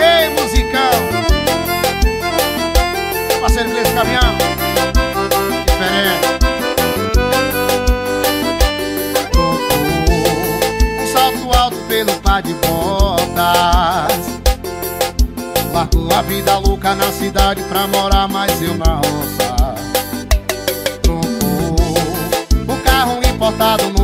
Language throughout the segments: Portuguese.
Ei, musical! no desse caminhão. Diferente. Um salto alto pelo par de botas. Largou a vida louca na cidade pra morar mais eu na roça. Trocou o carro importado no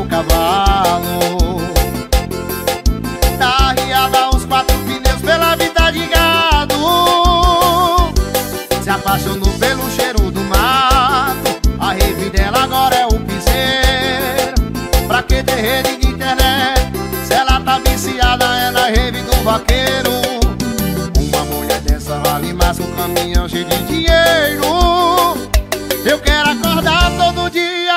porque rede de internet. Se ela tá viciada, é na rede do vaqueiro. Uma mulher dessa vale mais um caminhão cheio de dinheiro. Eu quero acordar todo dia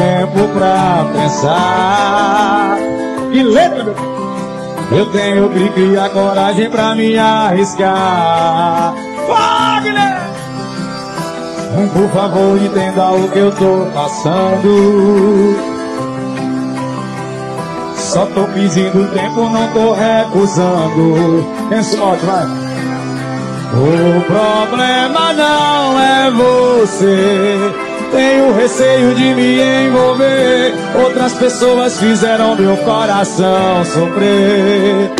tempo pra pensar. Que letra, meu? Eu tenho pique e a coragem pra me arriscar. Wagner! Por favor, entenda o que eu tô passando. Só tô pedindo tempo, não tô recusando. Esse modo, vai. O problema não é você. Tenho receio de me envolver. Outras pessoas fizeram meu coração sofrer.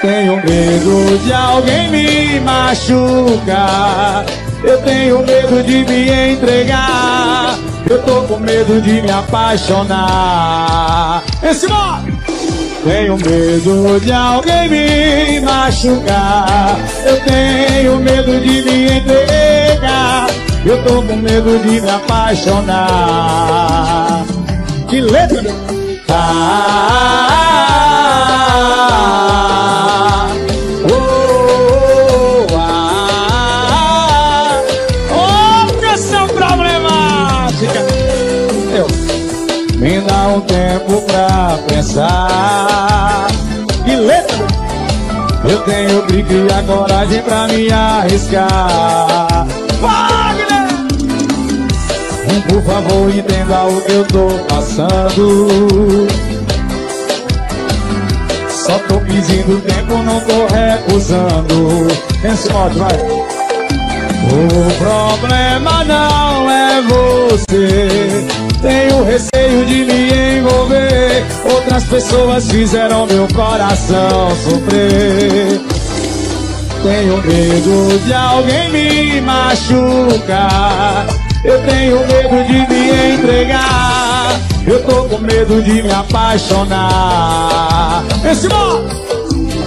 Tenho medo de alguém me machucar. Eu tenho medo de me entregar. Eu tô com medo de me apaixonar. Esse modo! Tenho medo de alguém me machucar. Eu tenho medo de me entregar. Eu tô com medo de me apaixonar. Que letra! meu? Ah, oh, ah, oh, problemática. Me dá um tempo pra pensar. Que letra! Eu tenho pique e a coragem pra me arriscar. Wagner! Por favor, entenda o que eu tô passando. Só tô pedindo tempo, não tô recusando. Esse modo, vai. O problema não é você. Tenho receio de me envolver. Outras pessoas fizeram meu coração sofrer. Tenho medo de alguém me machucar. Eu tenho medo de me entregar. Eu tô com medo de me apaixonar. Esse modo!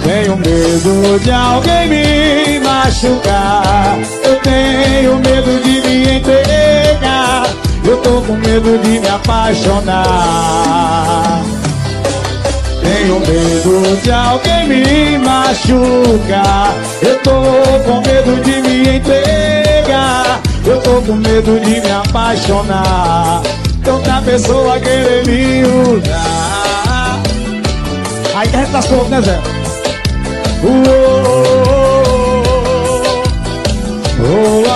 Tenho medo de alguém me machucar. Eu tenho medo de me entregar. Eu tô com medo de me apaixonar. Tenho medo de alguém me machucar. Eu tô com medo de me entregar. Eu tô com medo de me apaixonar. Outra pessoa querer me usar. A gente tá solto, né, Zé? O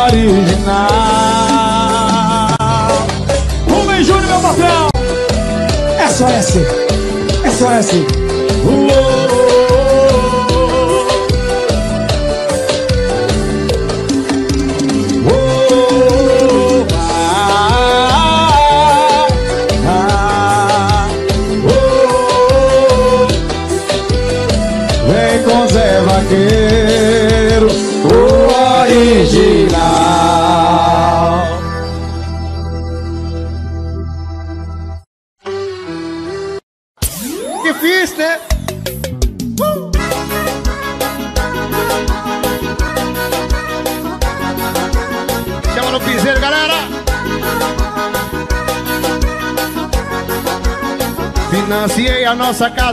original. Rubem Júnior, meu patrão. É só esse. É só esse. Vem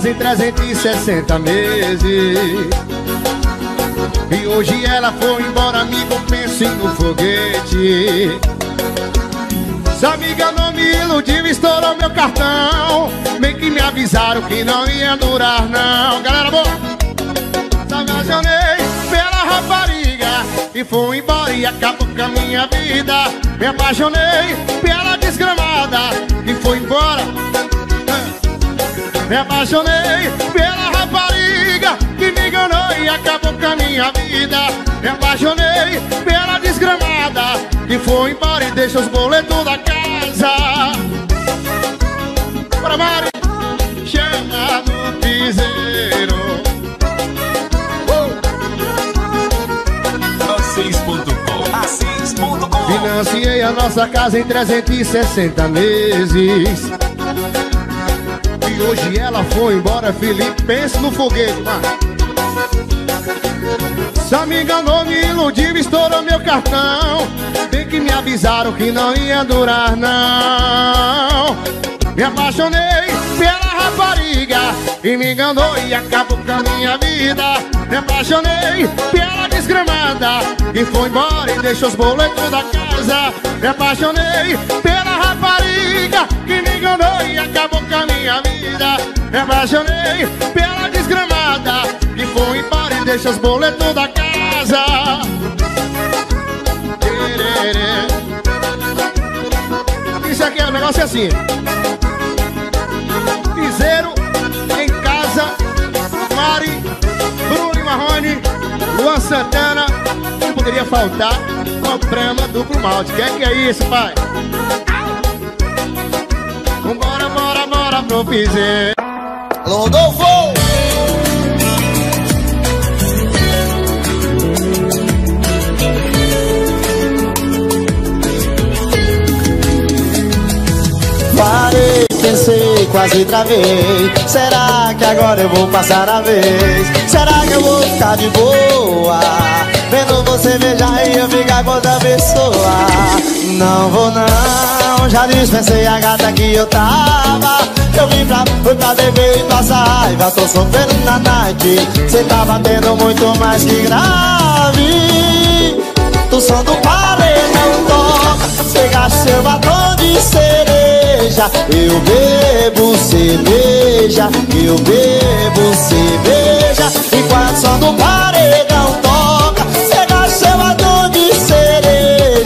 nossa casa em 360 meses. E hoje ela foi embora, amigo, pense no foguete. Se a amiga não me iludiu, estourou meu cartão. Bem que me avisaram que não ia durar não. Galera, boa! Salve foi embora e acabou com a minha vida. Me apaixonei pela desgramada. Que foi embora Me apaixonei pela rapariga que me enganou e acabou com a minha vida. Me apaixonei pela desgramada que foi embora e deixa os boletos da casa. Para Mari, chama no piseiro. Financiei a nossa casa em 360 meses E hoje ela foi embora, Felipe, pense no foguete, mano Só me enganou, me iludiu, estourou meu cartão. Bem que me avisaram que não ia durar, não. Me apaixonei pela rapariga E me enganou e acabou com a minha vida. Me apaixonei pela desgramada E foi embora e deixou os boletos da casa. Me apaixonei pela rapariga enganou e acabou com a minha vida. Me apaixonei pela desgramada E foi embora e deixou os boletos da casa. Isso aqui é um negócio assim. Piseiro em casa, Mari, Bruno Marrone, Luan Santana, não poderia faltar uma brama duplo malte. Que é que é isso, pai? Piseiro. Rodolfo! Parei, pensei, quase travei Será que agora eu vou passar a vez? Será que eu vou ficar de boa? Vendo você beijar e eu ficar com outra pessoa Não vou não, já dispensei a gata que eu tava Eu vim pra, fui pra beber e passar raiva Tô sofrendo na night Cê tá batendo muito mais que grave. Do som do paredão toca Chega seu batom de cereja. Eu bebo cerveja Eu bebo cerveja. Enquanto som do paredão toca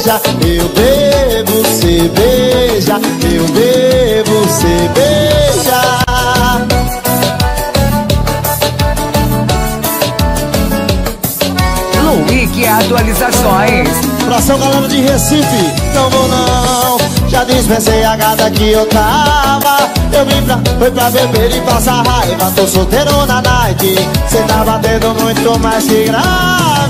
cereja Eu bebo cerveja Eu bebo cerveja Luick Atualizações. Abração galera de Recife, não vou não. Já dispensei a gata que eu tava. Eu vim pra, foi pra beber e passar raiva. Tô solteiro na night Cê tá batendo muito mais que grave.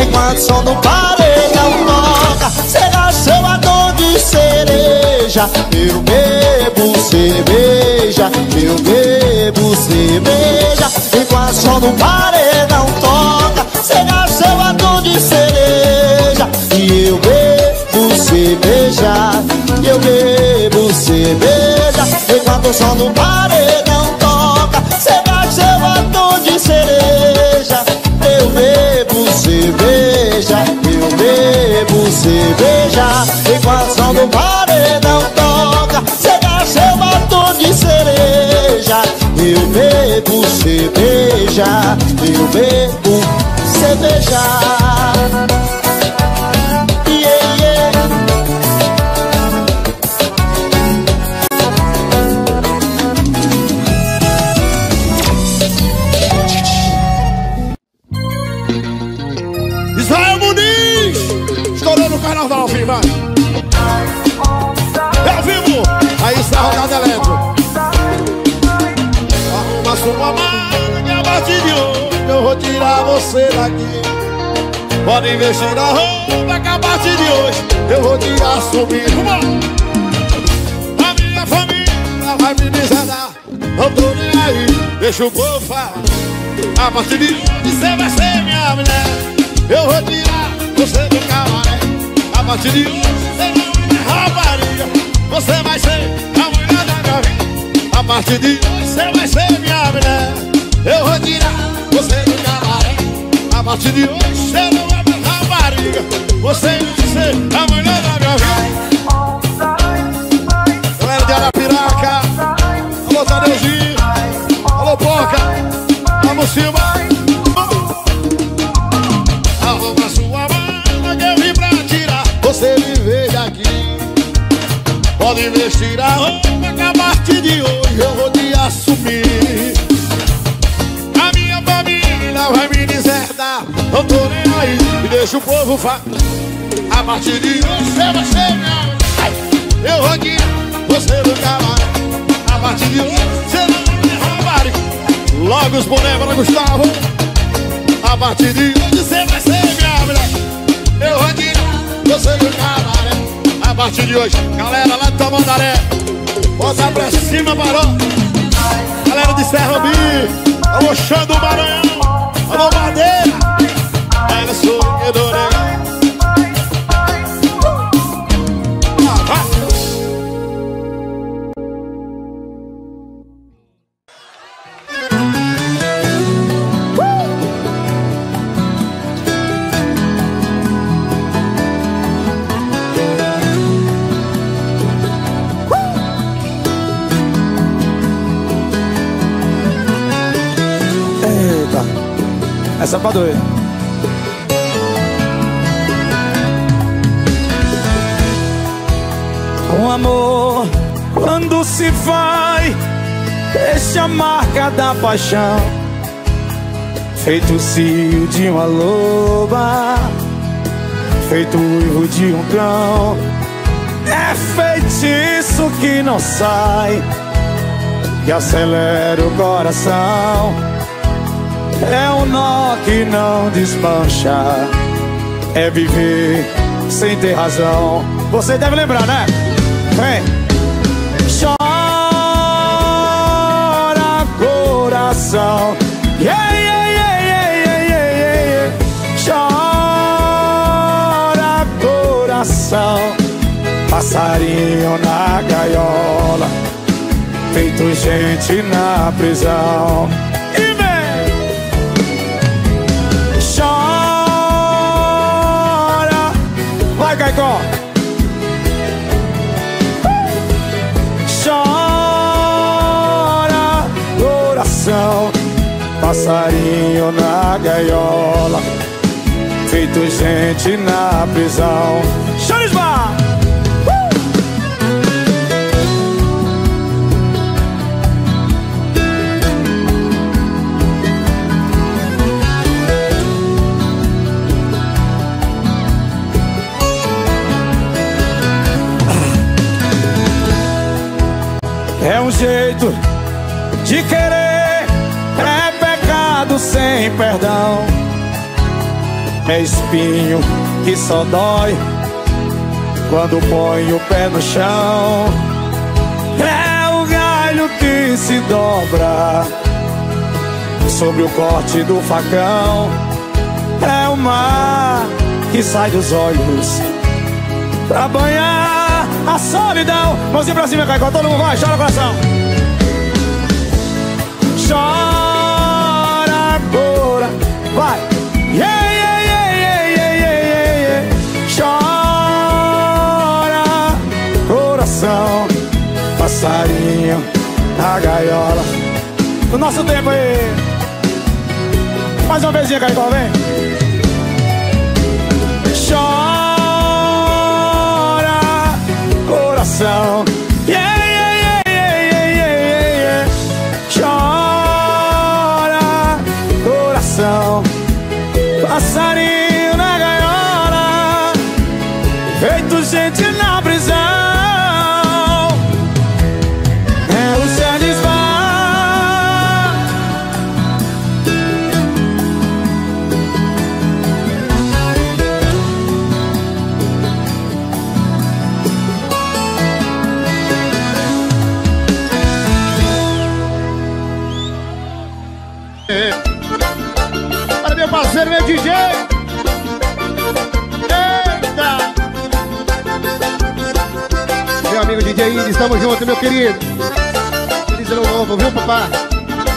Enquanto som do paredão toca Cê seu batom de cereja. Eu bebo cerveja Eu bebo cerveja. Enquanto o som do paredão toca Cê seu batom de cereja. E eu bebo cerveja Eu bebo cerveja. Enquanto o som do paredão toca Cê seu batom de cereja. Eu bebo cerveja Eu bebo cerveja. Enquanto o som do paredão toca Cê seu batom de cereja. Eu bebo cerveja Eu bebo cerveja partir de hoje eu vou tirar você daqui. Pode investir na roupa que a partir de hoje eu vou te assumir. A minha família vai me desandar. Não tô nem aí, deixa o povo falar. A partir de hoje você vai ser minha mulher. Eu vou tirar você do camaré. A partir de hoje você não. Você vai ser a mulher da minha vida. A partir de hoje você vai ser minha mulher. Eu vou tirar você do cabaré. A partir de hoje você não é mais rapariga. Você vai ser a mulher da minha vida. Galera de Arapiraca. Alô Tadeuzinho. Alô Porca Vamos Silva. Arruma sua banda que eu vim pra tirar. Você me veio aqui Pode vestir a roupa que a partir de hoje eu vou te assumir família vai me desertar Não tô nem aí, e deixa o povo falar A partir de hoje você vai ser minha Eu você nunca vai A partir de hoje você não me roubar Logo os bonés para Gustavo. A partir de hoje você vai ser minha mulher. Eu te você nunca vai a partir de hoje. Galera lá de Tamandaré, bota pra cima, Barão. Galera de Serra Bi, alô, do Maranhão, alô, Madeira. Ela sou eu, Pra doer. O amor, quando se vai, deixa a marca da paixão. Feito o cio de uma loba, feito o uivo de um cão. É feitiço que não sai, que acelera o coração. É um nó que não desmancha. É viver sem ter razão. Você deve lembrar, né? Vem. Chora coração. Yeah, yeah, yeah, yeah, yeah, yeah, yeah. Chora coração. Passarinho na gaiola. Feito gente na prisão Chora coração, passarinho na gaiola, feito gente na prisão. Jeito de querer, é pecado sem perdão. É espinho que só dói quando põe o pé no chão. É o galho que se dobra sobre o corte do facão. É o mar que sai dos olhos pra banhar a solidão. Mãozinha pra cima, Caicó, todo mundo vai, chora coração. Chora agora, vai. Yeah, yeah, yeah, yeah, yeah, yeah, yeah. Chora coração, passarinho na gaiola. No nosso tempo aí. Mais uma vezinha, Caicó, vem. Coração. Estamos juntos, meu querido. Feliz ano novo, viu, papá?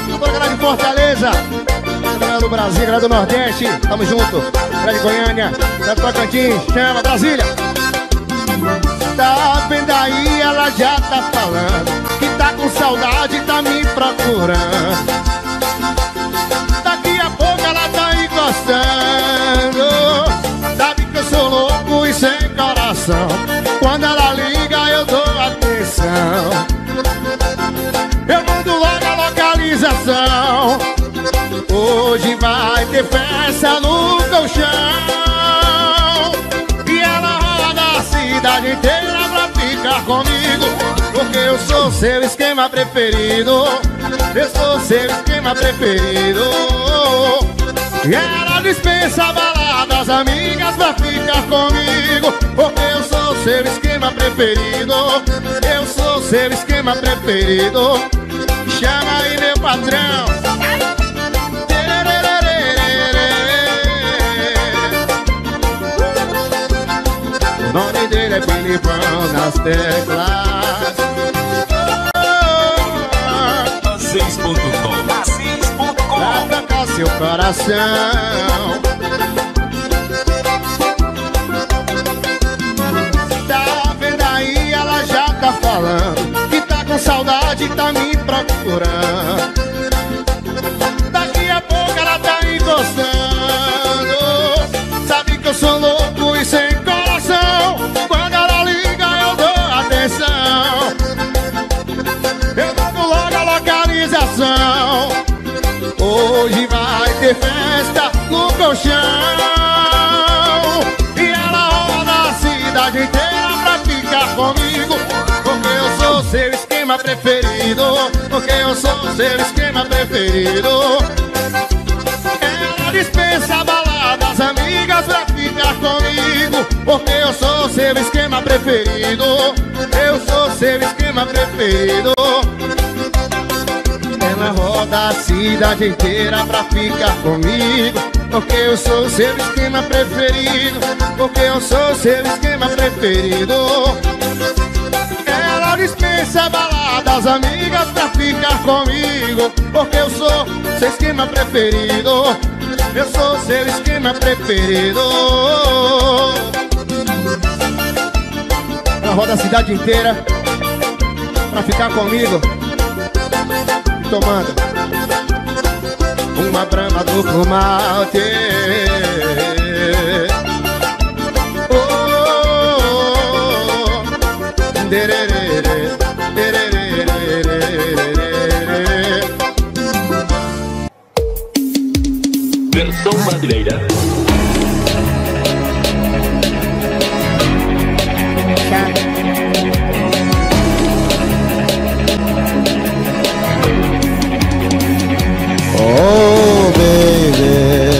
Toda a galera de Fortaleza, galera do Brasil, galera do Nordeste, tamo junto. Galera de Goiânia, galera do Tocantins, chama, Brasília. Tá vendo aí, ela já tá falando Que tá com saudade, tá me procurando gostando Sabe que eu sou louco e sem coração Quando ela liga eu dou atenção coração. Eu mando logo a localização. Hoje vai ter festa no colchão. E ela roda a cidade inteira pra ficar comigo. Porque eu sou seu esquema preferido. Eu sou seu esquema preferido. E ela dispensa baladas amigas pra ficar comigo. Porque eu sou seu esquema preferido. Eu sou seu esquema preferido. Chama aí meu patrão. O nome dele é Filipão nas teclas. Assis.com Assis.com Pra tocar seu coração. Falando que tá com saudade, tá me procurando. Daqui a pouco ela tá encostando. Sabe que eu sou louco e sem coração. Quando ela liga, eu dou atenção. Eu dou logo a localização. Hoje vai ter festa no colchão. E ela roda a cidade inteira esquema preferido. Porque eu sou seu esquema preferido. Ela dispensa baladas amigas pra ficar comigo Porque eu sou seu esquema preferido Eu sou seu esquema preferido Ela roda a cidade inteira pra ficar comigo Porque eu sou seu esquema preferido Porque eu sou seu esquema preferido ela dispensa baladas amigas pra ficar comigo Porque eu sou seu esquema preferido. Eu sou seu esquema preferido. Ela roda a cidade inteira Pra ficar comigo E tomando Uma brama do malte. Oh, dererê, Versão brasileira Oh, baby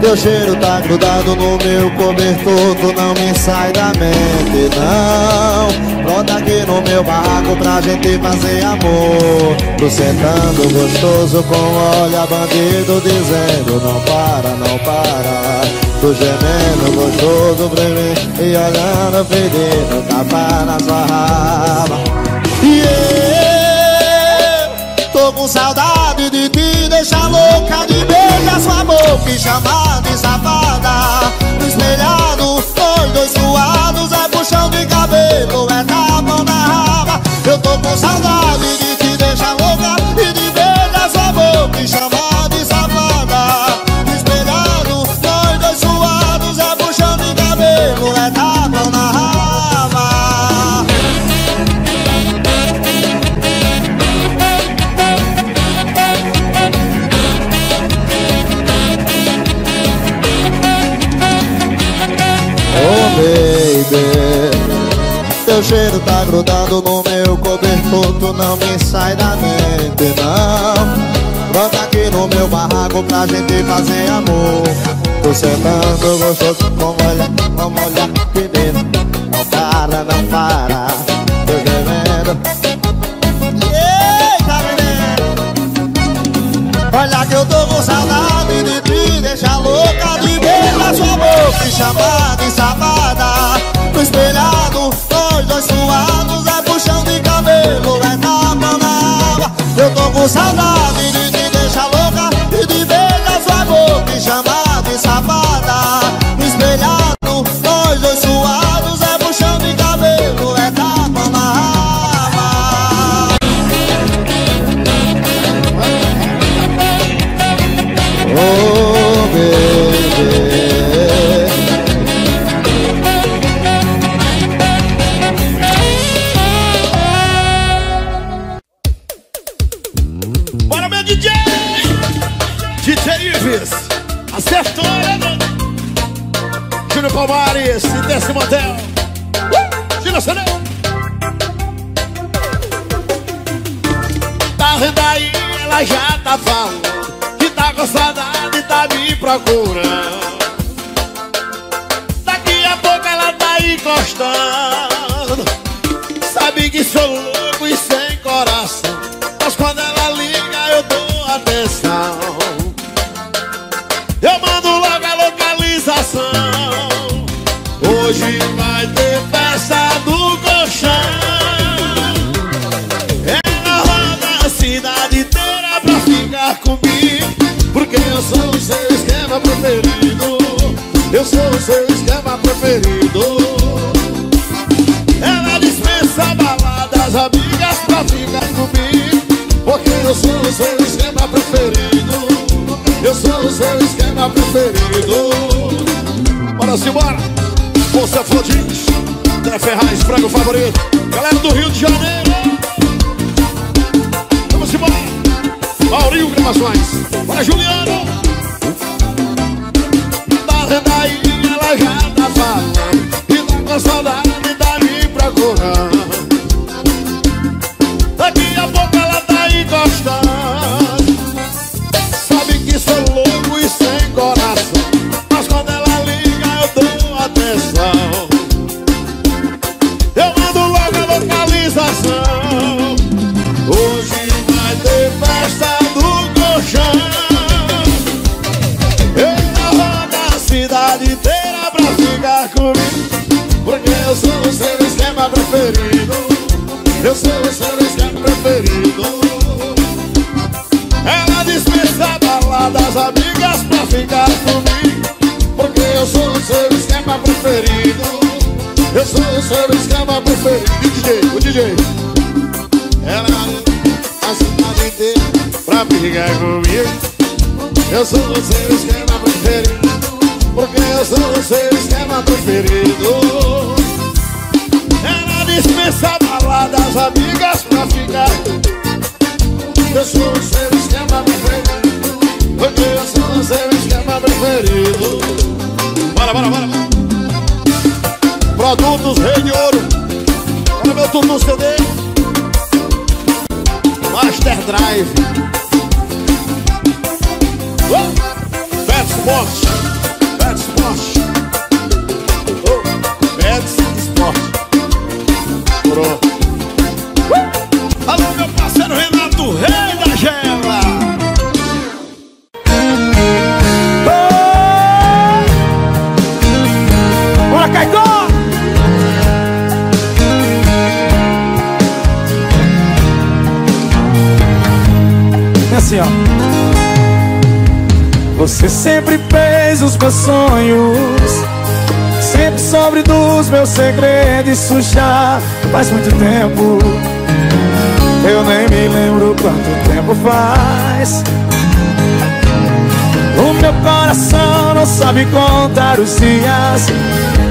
Teu cheiro tá grudado no meu cobertor Tu não me sai da mente, não. Brota aqui no meu barraco pra gente fazer amor. Tu sentando gostoso com olha bandido Dizendo não para, não para. Tu gemendo gostoso pra mim E olhando pedindo tapa na sua raba. E eu Tô com saudade de te deixar louca De beijar sua boca e chamar de safada. No espelhado, nós dois suados É puxão de cabelo, é tapa na raba. Eu tô com saudade de te deixar louca E de beijar sua boca e chamar Teu cheiro tá grudado no meu cobertor Tu não me sai da mente não. Brota aqui no meu barraco pra gente fazer amor. Tô sentando gostoso Como olhar, como olhar pedindo Não para, não para Tô gemendo Eita menino. Olha que eu tô com saudade de te deixar louca De beijar sua boca e chamar de safada No espelhado, nós dois suados É puxão de cabelo, é tapa na água Eu tô com saudade de te esquema preferido ela dispensa baladas amigas pra ficar comigo. Porque eu sou o seu esquema preferido. Eu sou o seu esquema preferido. E o DJ, o DJ Ela a cidade inteira pra ficar comigo. Eu sou o seu esquema preferido. Porque eu sou o seu esquema preferido. Ela dispensa baladas amigas pra ficar. Eu sou o seu esquema preferido. Porque eu sou o seu esquema preferido. Bora, bora, bora, Produtos Rei de Ouro. Olha meu tudo CD Master Drive. Oh. Pet Sport Pet Sport oh. Pet Sport Pronto Você sempre fez os meus sonhos. Sempre sobre dos meus segredos Isso já faz muito tempo. Eu nem me lembro quanto tempo faz. O meu coração não sabe contar os dias.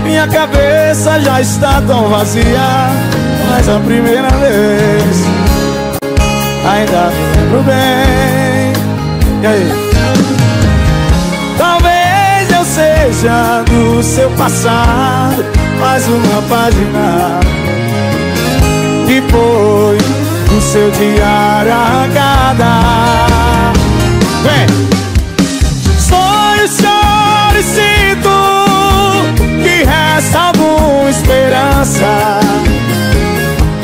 Minha cabeça já está tão vazia. Mas a primeira vez Ainda me lembro bem. E aí? Do seu passado Mais uma página. Que foi do seu diário arrancada Vem! Sonho, choro e sinto Que resta alguma esperança.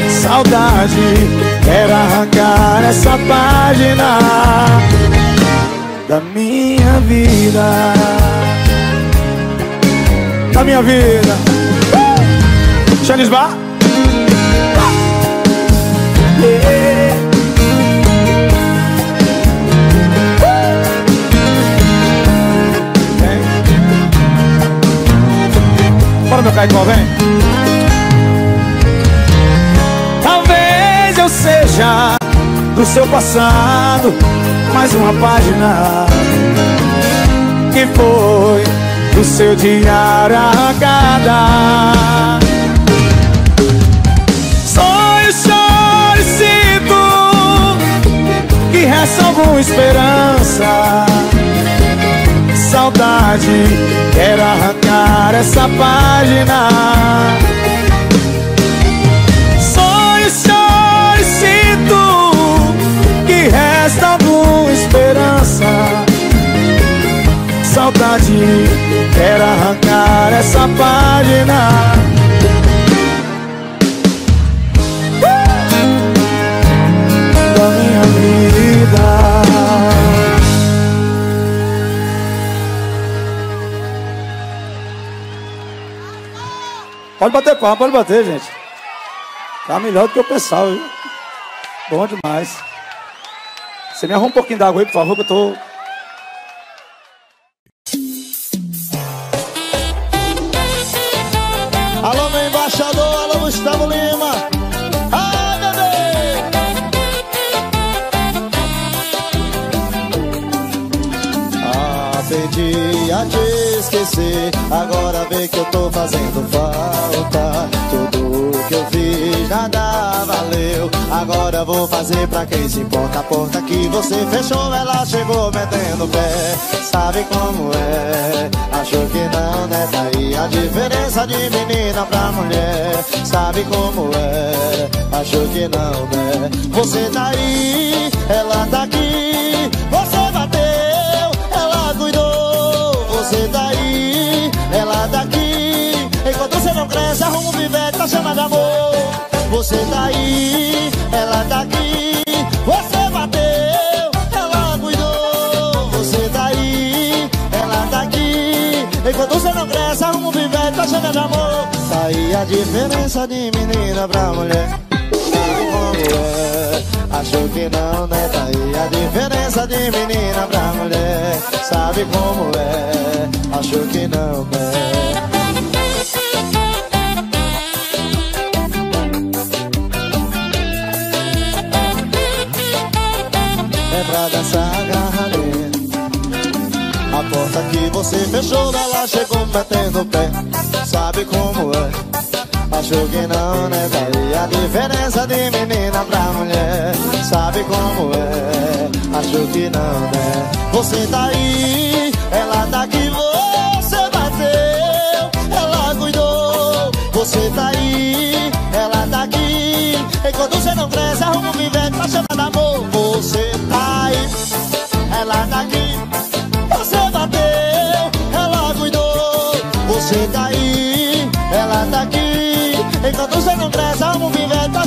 Saudade Quero arrancar essa página Da minha vida Minha vida! Xanis Bar. Vem. Bora meu Caicó, vem Talvez eu seja do seu passado Mais uma página Que foi do seu diário arrancada. Sonho, choro sinto Que resta alguma esperança. Saudade Quero arrancar essa página Quero arrancar essa página Da minha vida Pode bater palma, pode bater, gente. Tá melhor do que eu pensava, viu? Bom demais. Você me arruma um pouquinho d'água aí, por favor, que eu tô. Embaixador, alô, Gustavo Lima. A te esquecer. Agora vê que eu tô fazendo falta. Tudo que eu fiz nada valeu. Agora vou fazer pra quem se importa. A porta que você fechou, ela chegou metendo pé. Sabe como é? Achou que não, né? Daí a diferença de menina pra mulher. Sabe como é? Achou que não, né? Você tá aí, ela tá aqui. Você Você tá aí, ela tá aqui. Enquanto você não cresce, arruma um vivete, tá chamando amor. Você tá aí, ela tá aqui. Você bateu, ela cuidou. Você tá aí, ela tá aqui. Enquanto você não cresce, arruma um vivete, tá chamando amor. Tá aí a diferença de menina pra mulher. É? Achou que não, né? Tá aí a diferença de menina pra mulher. Sabe como é? Achou que não, né? É pra dançar agarradinha A porta que você fechou, ela chegou metendo o pé Sabe como é? Achou que não, né? Daí a diferença de menina pra mulher Sabe como é? Achou que não, né? Você tá aí, ela tá aqui, você bateu Ela cuidou, você tá aí, ela tá aqui Enquanto você não cresce, arruma um vivente pra chamar de amor Você tá aí, ela tá aqui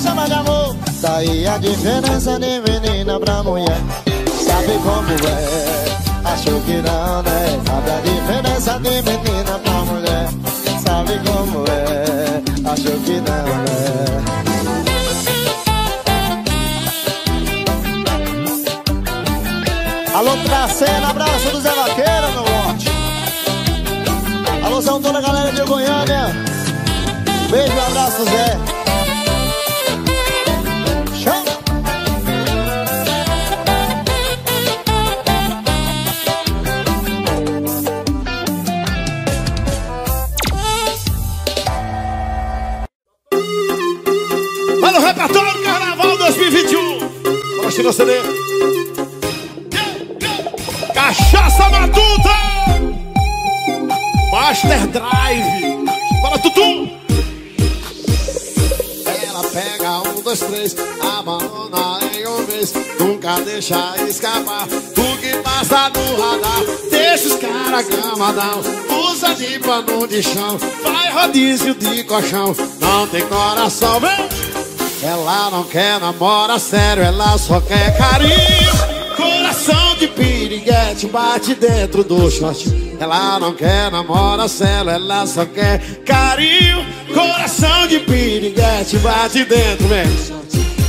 chamar de amor Tá aí a diferença de menina pra mulher Sabe como é? Achou que não, né? Sabe a diferença de menina pra mulher Sabe como é? Achou que não, né? Alô, Tracena, abraço do Zé Vaqueiro, meu lote. Alô, são toda a galera de Goiânia. Beijo abraço, Zé. Os caras gamadão. Usa de pano de chão, vai rodízio de colchão. Não tem coração, vem. Ela não quer namora sério, ela só quer carinho. Coração de piriguete bate dentro do short. Ela não quer namora sério, ela só quer carinho. Coração de piriguete bate dentro, vem.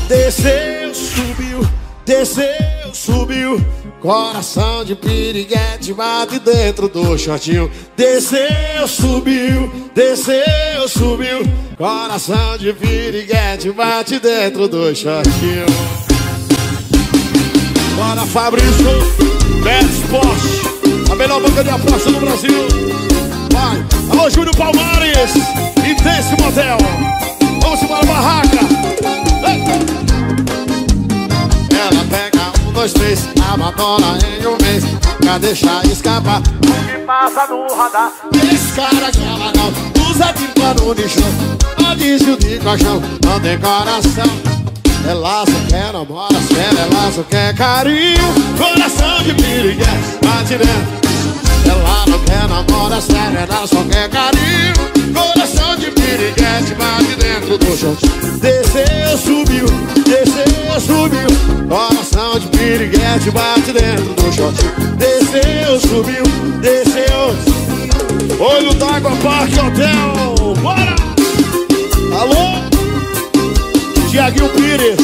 Desceu, subiu, desceu, subiu. Coração de piriguete bate dentro do shortinho. Desceu, subiu, desceu, subiu. Coração de piriguete bate dentro do shortinho. Bora, Fabrício, Bet Sport, a melhor banca de aposta do Brasil. Vai, alô, Júlio Palmares, Intense Motel. Vamos embora, barraca. Ei. Ela pega dois, três, abandona em um mês. Pra deixar escapar. O que passa no radar. Esse cara que ela não Usa de pano de chão. Rodízio de colchão Não tem coração. Ela só quer namora sério Ela só quer carinho. Coração de piriguete Bate dentro não quer namora sério, ela só quer carinho Coração de piriguete bate dentro do chão. Desceu, subiu, desceu, subiu. Coração de piriguete bate dentro do chão. Desceu, subiu, desceu. Olho d'água, Parque Hotel. Bora! Alô? Tiaguinho Pires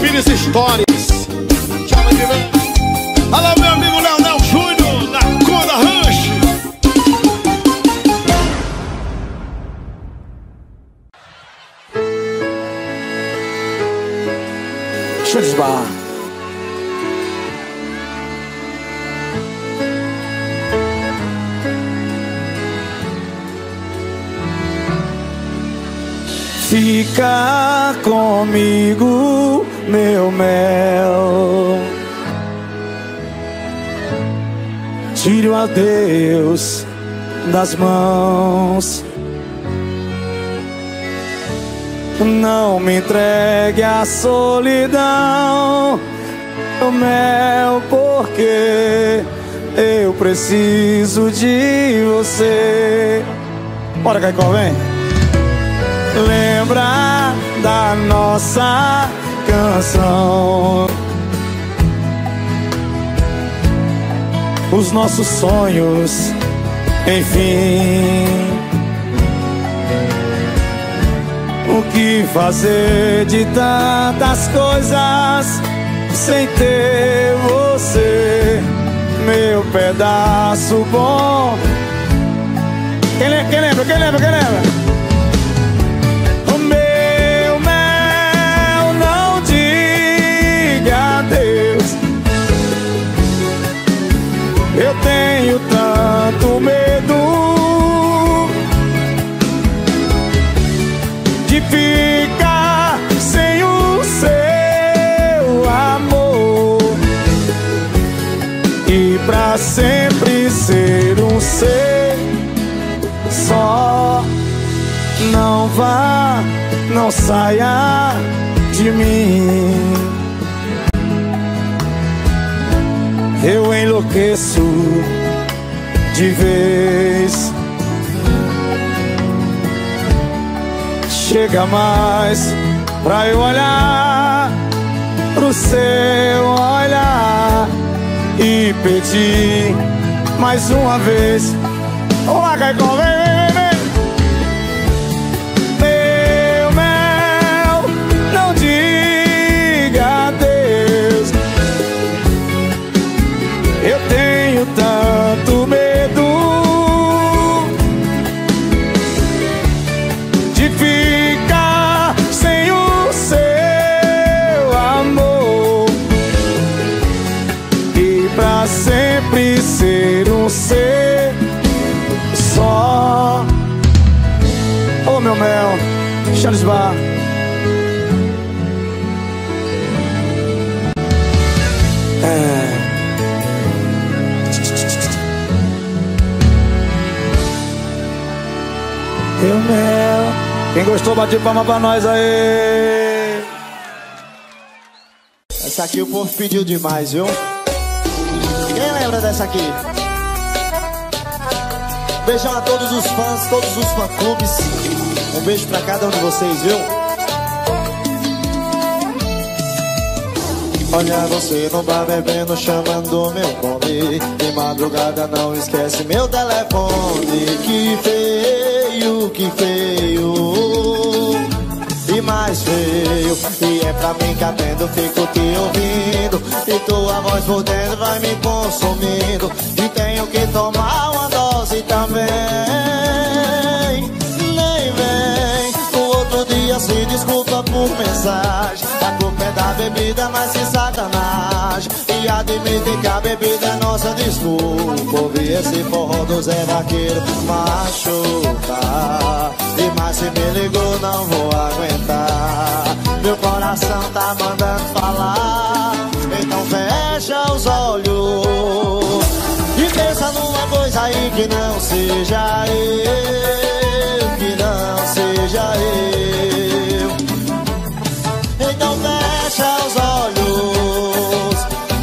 Pires Stories. Chama de ver Alô, meu amigo Leonel Na Conda Ranch Chutes Bar. Fica comigo, meu mel. Tire o adeus das mãos. Não me entregue à solidão, mel, porque eu preciso de você. Bora, Caicó, vem. Lembra da nossa canção. Os nossos sonhos, enfim. O que fazer de tantas coisas sem ter você, meu pedaço bom? Quem, le- quem lembra? Quem lembra? Quem lembra? Eu tenho tanto medo de ficar sem o seu amor e pra sempre ser um ser só. Não vá, não saia de mim. Eu enlouqueço de vez. Chega mais pra eu olhar pro seu olhar e pedir mais uma vez. Olá, Caicó, vem, gostou, bate palma pra nós aí. Essa aqui o povo pediu demais, viu? Quem lembra dessa aqui? Beijão a todos os fãs, todos os fã-clubes. Um beijo pra cada um de vocês, viu? Olha você no bar bebendo, chamando meu nome De madrugada não esquece meu telefone Que feio, que feio mais feio. E é pra mim que atendo, fico te ouvindo. E tua voz por dentro vai me consumindo. E tenho que tomar uma dose também se desculpa por mensagem. A culpa é da bebida, mas se sacanagem E admite que a bebida é nossa desculpa. Ouvi esse forró do Zé Vaqueiro machucar E mais se me ligou, não vou aguentar. Meu coração tá mandando falar. Então fecha os olhos. E pensa numa coisa aí que não seja eu Que não seja eu. Fecha os olhos.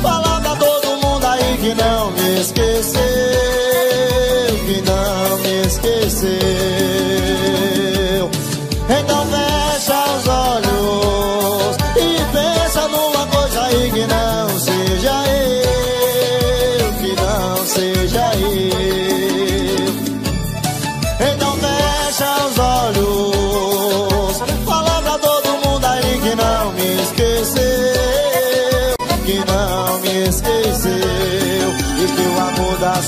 Falar pra todo mundo aí que não me esqueceu, que não me esqueceu. Então fecha os olhos.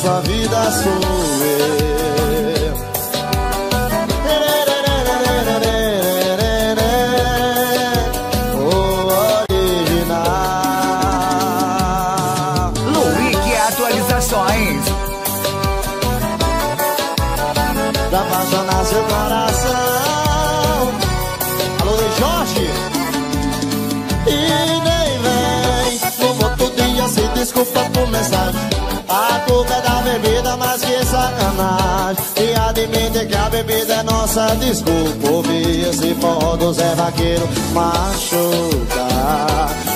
sua vida sou eu. Original. Luique Atualizações. Pra apaixonar na coração. Alô, Jorge. E nem vem. Como todo dia se desculpa por mensagem a boca da bebida, mas que sacanagem. E admite que a bebida é nossa desculpa. Ouvir esse modo, Zé Vaqueiro machuca.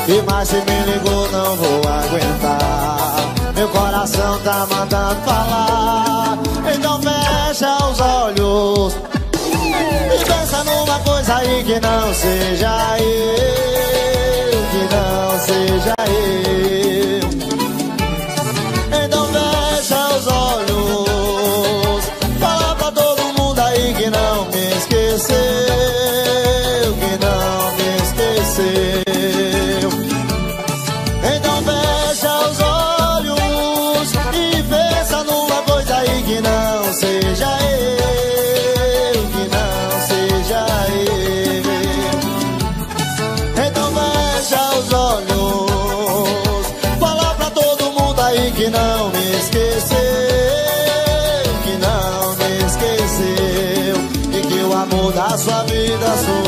E mais se me ligou, não vou aguentar. Meu coração tá mandando falar. Então fecha os olhos. E pensa numa coisa aí que não seja eu. Que não seja eu. da sua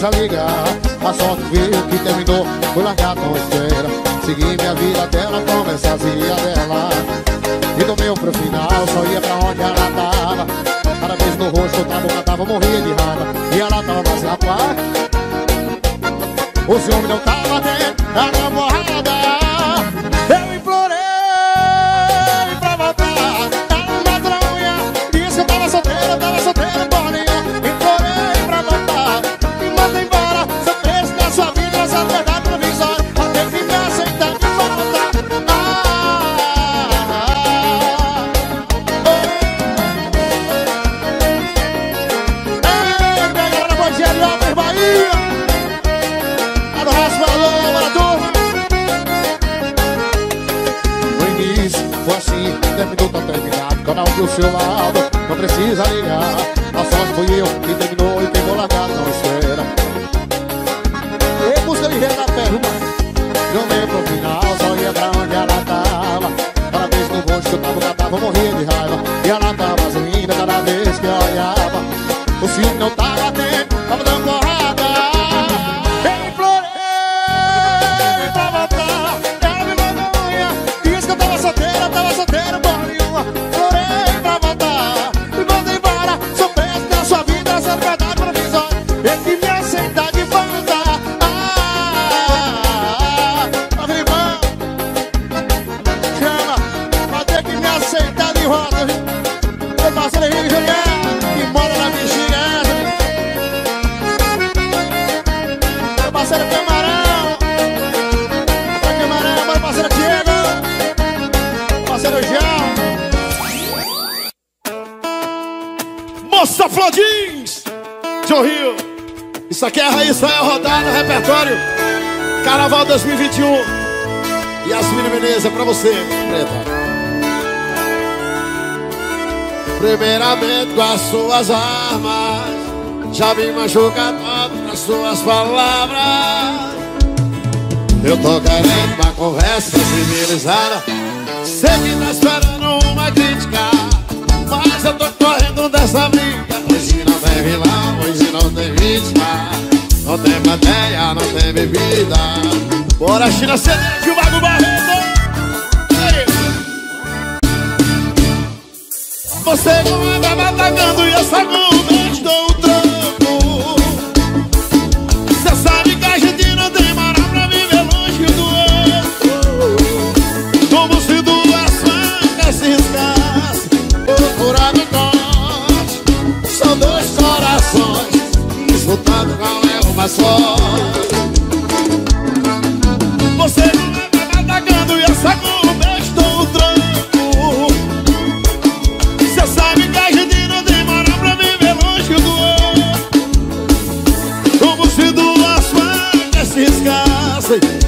A ligar. A sorte veio que terminou. Fui largar tão espera. Segui minha vida até ela começar a dela. E do meu pro final Só ia pra onde ela tava. Cada vez no rosto eu tava, morrendo morria de raiva. E ela tava mais rapaz O ciúme não tava dentro Ela morrava Carnaval 2021. E as Menezes, é pra você, preta. Primeiramente com as suas armas Já me machuca com as suas palavras Eu tô querendo uma conversa civilizada Sei que tá esperando uma crítica Mas eu tô correndo dessa briga Hoje não tem vilão, hoje não tem vítima Não tem plateia, não tem bebida. Bora China CD de Mago Barreto. Você anda batagando e eu sagumento qual é o mais forte Você não anda batagando e eu sagumento dou o troco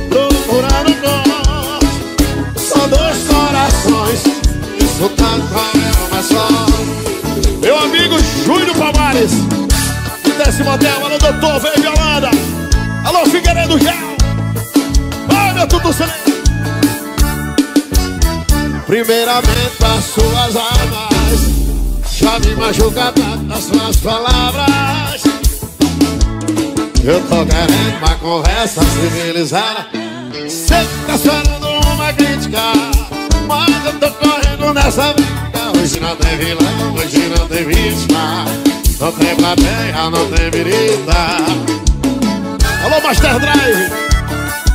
procurando nós São dois corações Disputando qual é o mais forte Meu amigo Júlio Palmares Do décimo hotel, alô doutor, vem Alô Figueiredo Gel Ai meu tudo celeste Primeiramente as suas armas Já me machuca tanto as suas palavras. Eu tô querendo uma conversa civilizada Sei que tá uma crítica Mas eu tô correndo nessa briga. Hoje não tem vilão, hoje não tem vítima Não tem plateia, não tem birita Alô Master Drive.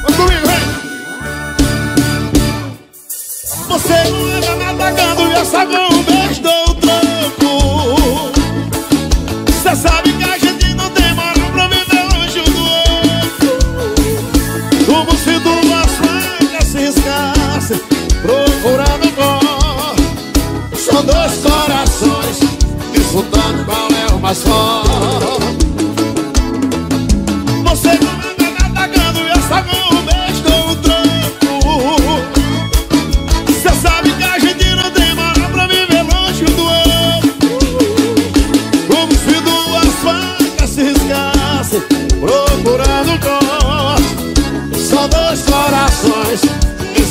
Vamos comigo, vem. Você não anda me atacando e sabe um beijo do troco Você sabe que a gente não tem moral pra viver como se duas facas se riscassem Procurando cor. São dois corações Disputando qual é o mais forte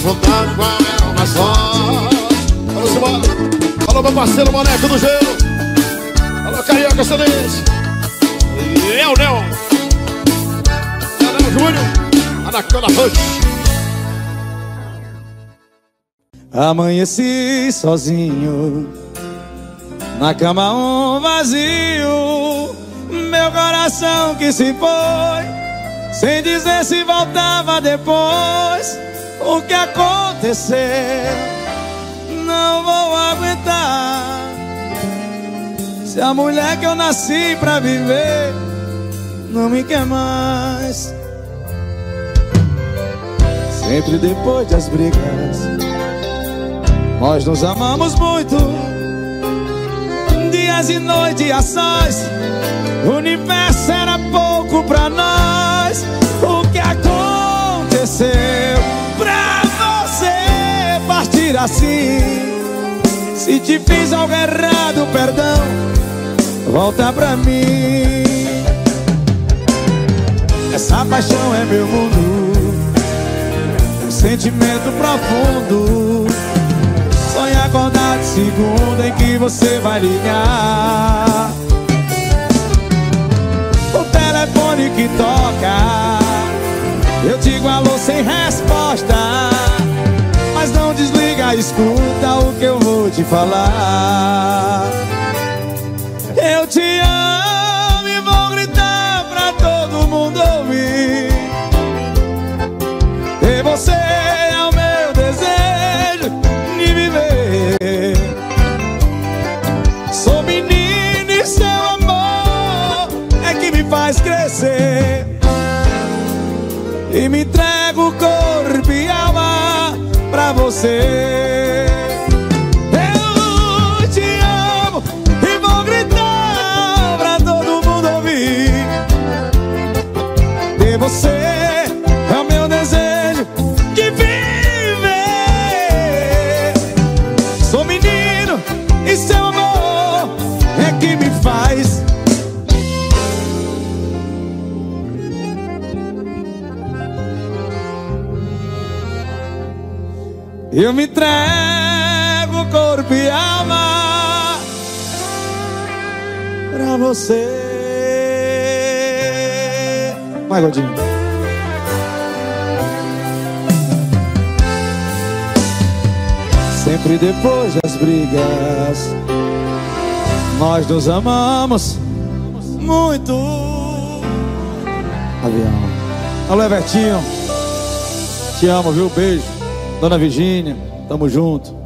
Qual é o mais forte. Vamos embora Alô meu parceiro boneco do gelo. Alô Carioca Excelente E é o Neo Neo Júnior Anacona Rush Amanheci sozinho Na cama um vazio. Meu coração que se foi sem dizer se voltava depois O que aconteceu Não vou aguentar. Se a mulher que eu nasci pra viver Não me quer mais. Sempre depois das brigas Nós nos amamos muito. Dias e noites a O universo era pouco pra nós assim. Se te fiz algo errado, perdão Volta pra mim. Essa paixão é meu mundo Um sentimento profundo. Sonho acordar de segunda em que você vai ligar. O telefone que toca Eu digo alô sem resposta Mas não desliga, escuta o que eu vou te falar. Eu te amo e vou gritar pra todo mundo ouvir. E você é o meu desejo de viver. Sou menino e seu amor é que me faz crescer. E me entrego corpo e alma pra você Eu me entrego corpo e alma pra você. Vai, Godinho. Sempre depois das brigas, nós nos amamos muito. Avião. Alô, Evertinho. Te amo, viu? Beijo. Dona Virgínia, tamo junto.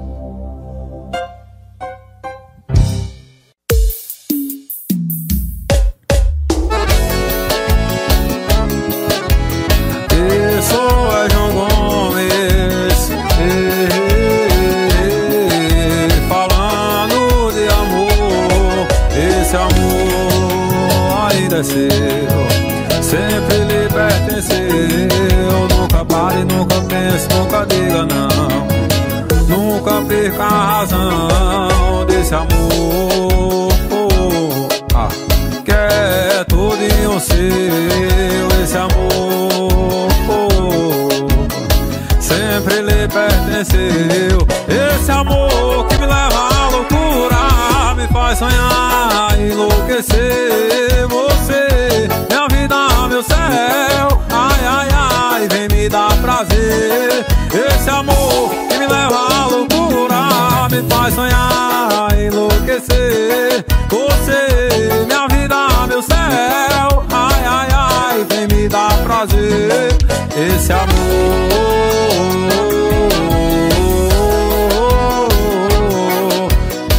Me faz sonhar, enlouquecer. Você, minha vida, meu céu. Ai, ai, ai, vem me dar prazer. Esse amor.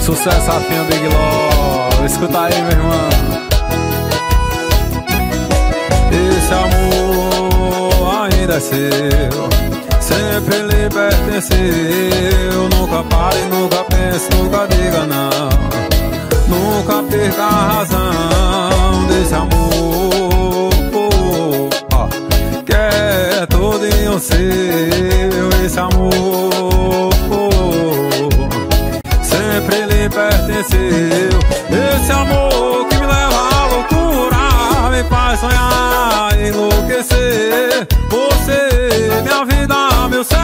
Sucesso Rafinha Big Law Escuta aí, meu irmão. Esse amor ainda é seu Sempre lhe pertenceu Nunca pare, nunca pense, nunca diga não. Nunca perca a razão desse amor. Que é todinho seu esse amor. Sempre lhe pertenceu Esse amor que me leva à loucura Me faz sonhar, enlouquecer. Você, minha vida, meu céu.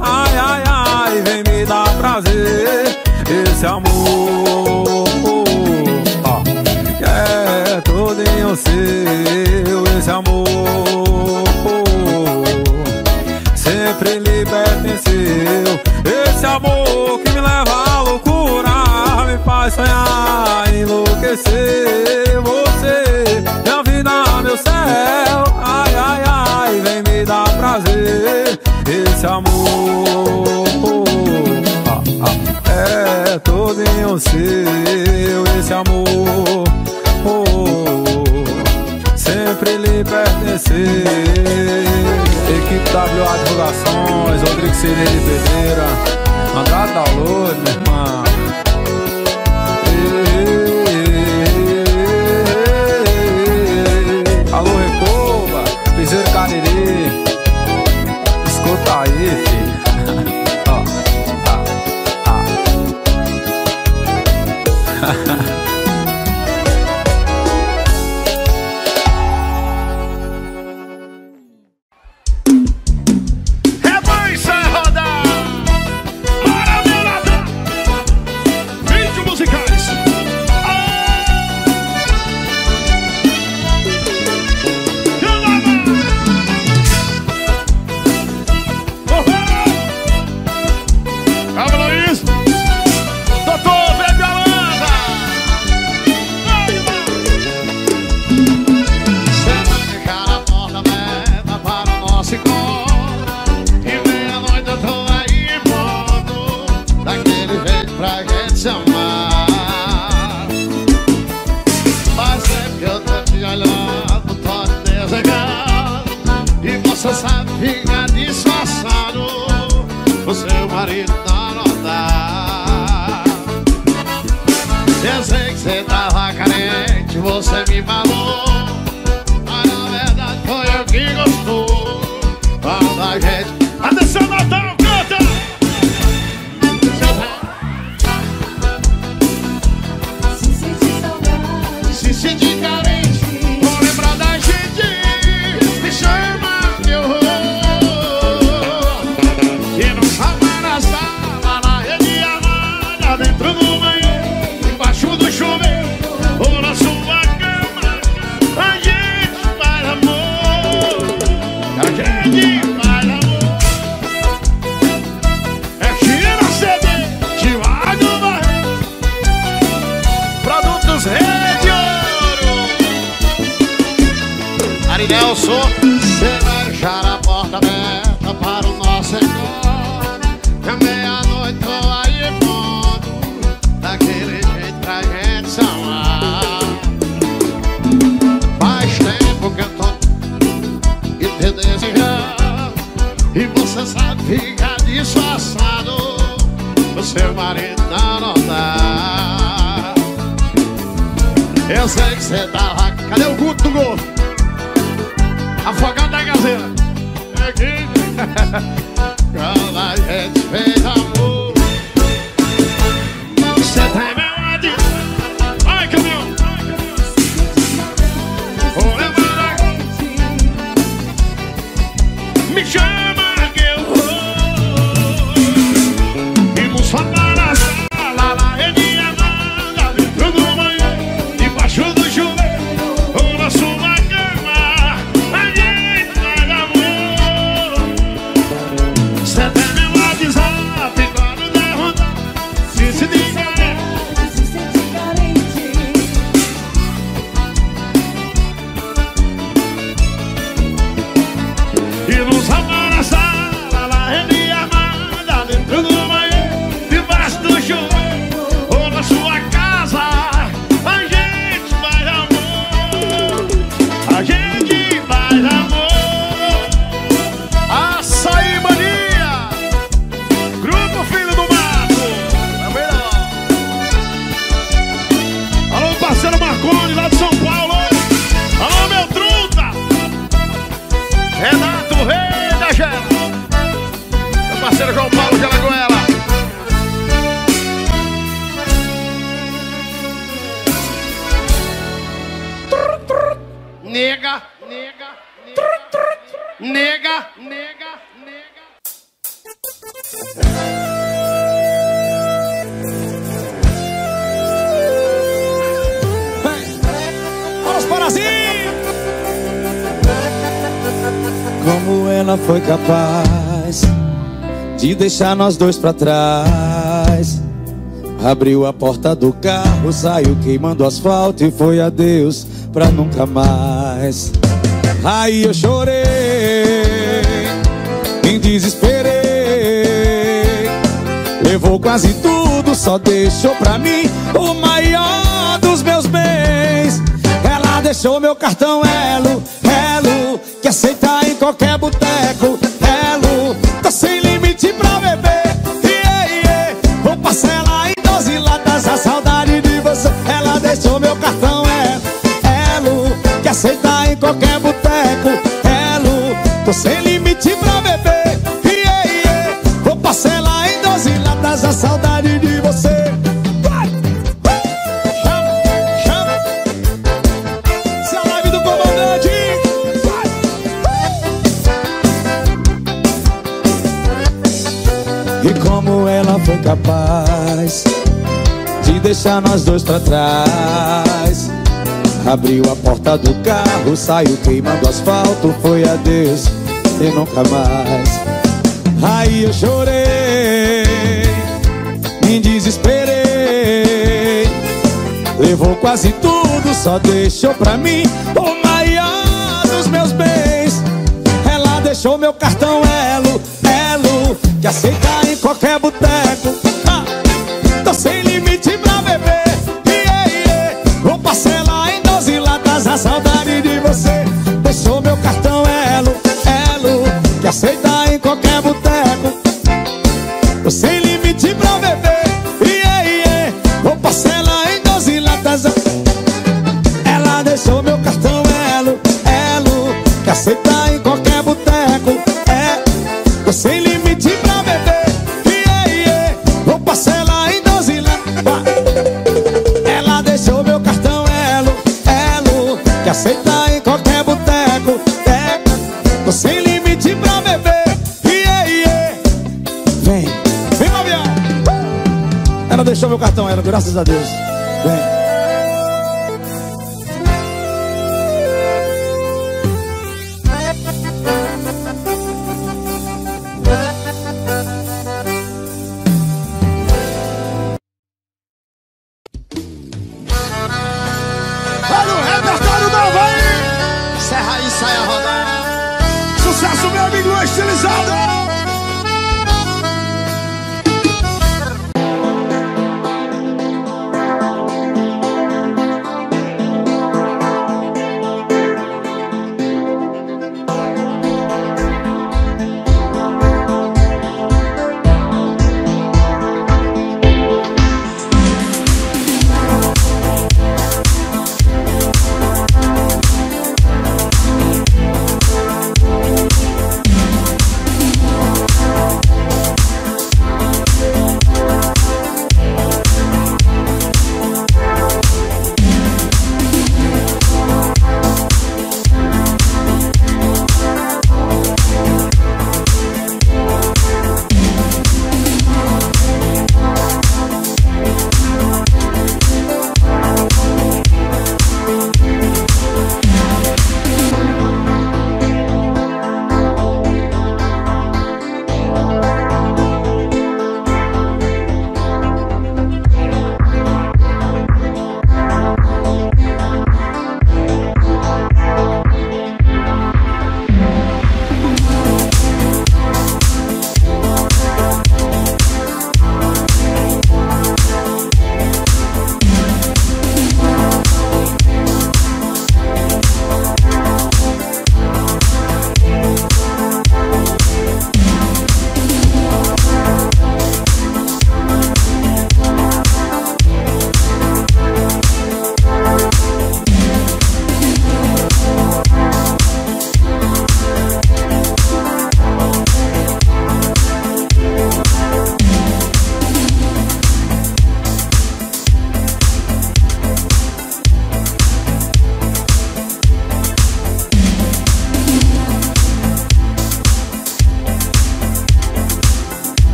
Ai, ai, ai, vem me dar prazer. Esse amor ó, é todinho seu Esse amor Sempre lhe pertenceu Esse amor que me leva à loucura Me faz sonhar, enlouquecer Você, minha vida, meu céu Ai, ai, ai, vem me dar prazer. Esse amor ah, ah, É todinho seu. Esse amor Sempre lhe pertencer. Equipe WA Divulgações, Rodrigo Cirene de Pedreira Andrade Download, meu irmão deixar nós dois pra trás? Abriu a porta do carro, saiu queimando asfalto e foi adeus pra nunca mais. Aí eu chorei, me desesperei. Levou quase tudo, só deixou pra mim o maior dos meus bens. Ela deixou meu cartão Elo, Elo, que aceita em qualquer boteco. Qualquer boteco. Elo, tô sem limite pra beber. Yeah, yeah. Vou parcelar em 12 latas a saudade de você. Vai! Chama, chama. É a live do comandante. Vai! E como ela foi capaz de deixar nós dois pra trás? Abriu a porta do carro, saiu queimando asfalto, foi adeus e nunca mais. Aí eu chorei, me desesperei. Levou quase tudo, só deixou pra mim o maior dos meus bens. Ela deixou meu cartão Elo, Elo, que aceita em qualquer boteco. Aceita em qualquer boteco. É, tô sem limite pra beber. Yeah, yeah. Vem, vem, Gabriel. Ela deixou meu cartão, ela, graças a Deus. Vem.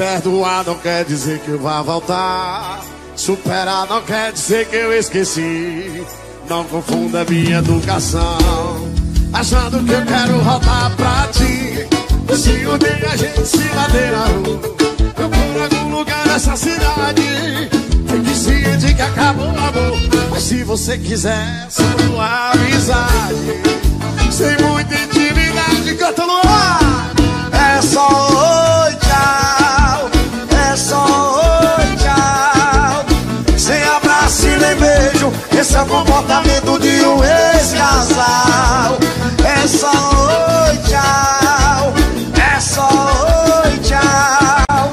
Perdoar não quer dizer que eu vá voltar. Superar não quer dizer que eu esqueci. Não confunda minha educação. Achando que eu quero voltar pra ti. Se um dia a gente se bater eu por algum lugar nessa cidade. Fique ciente que acabou o amor. Mas se você quiser, sua amizade. Sem muita intimidade, canta no ar. É só Esse é o comportamento de um ex-casal. É só oi, tchau. É só oi, tchau.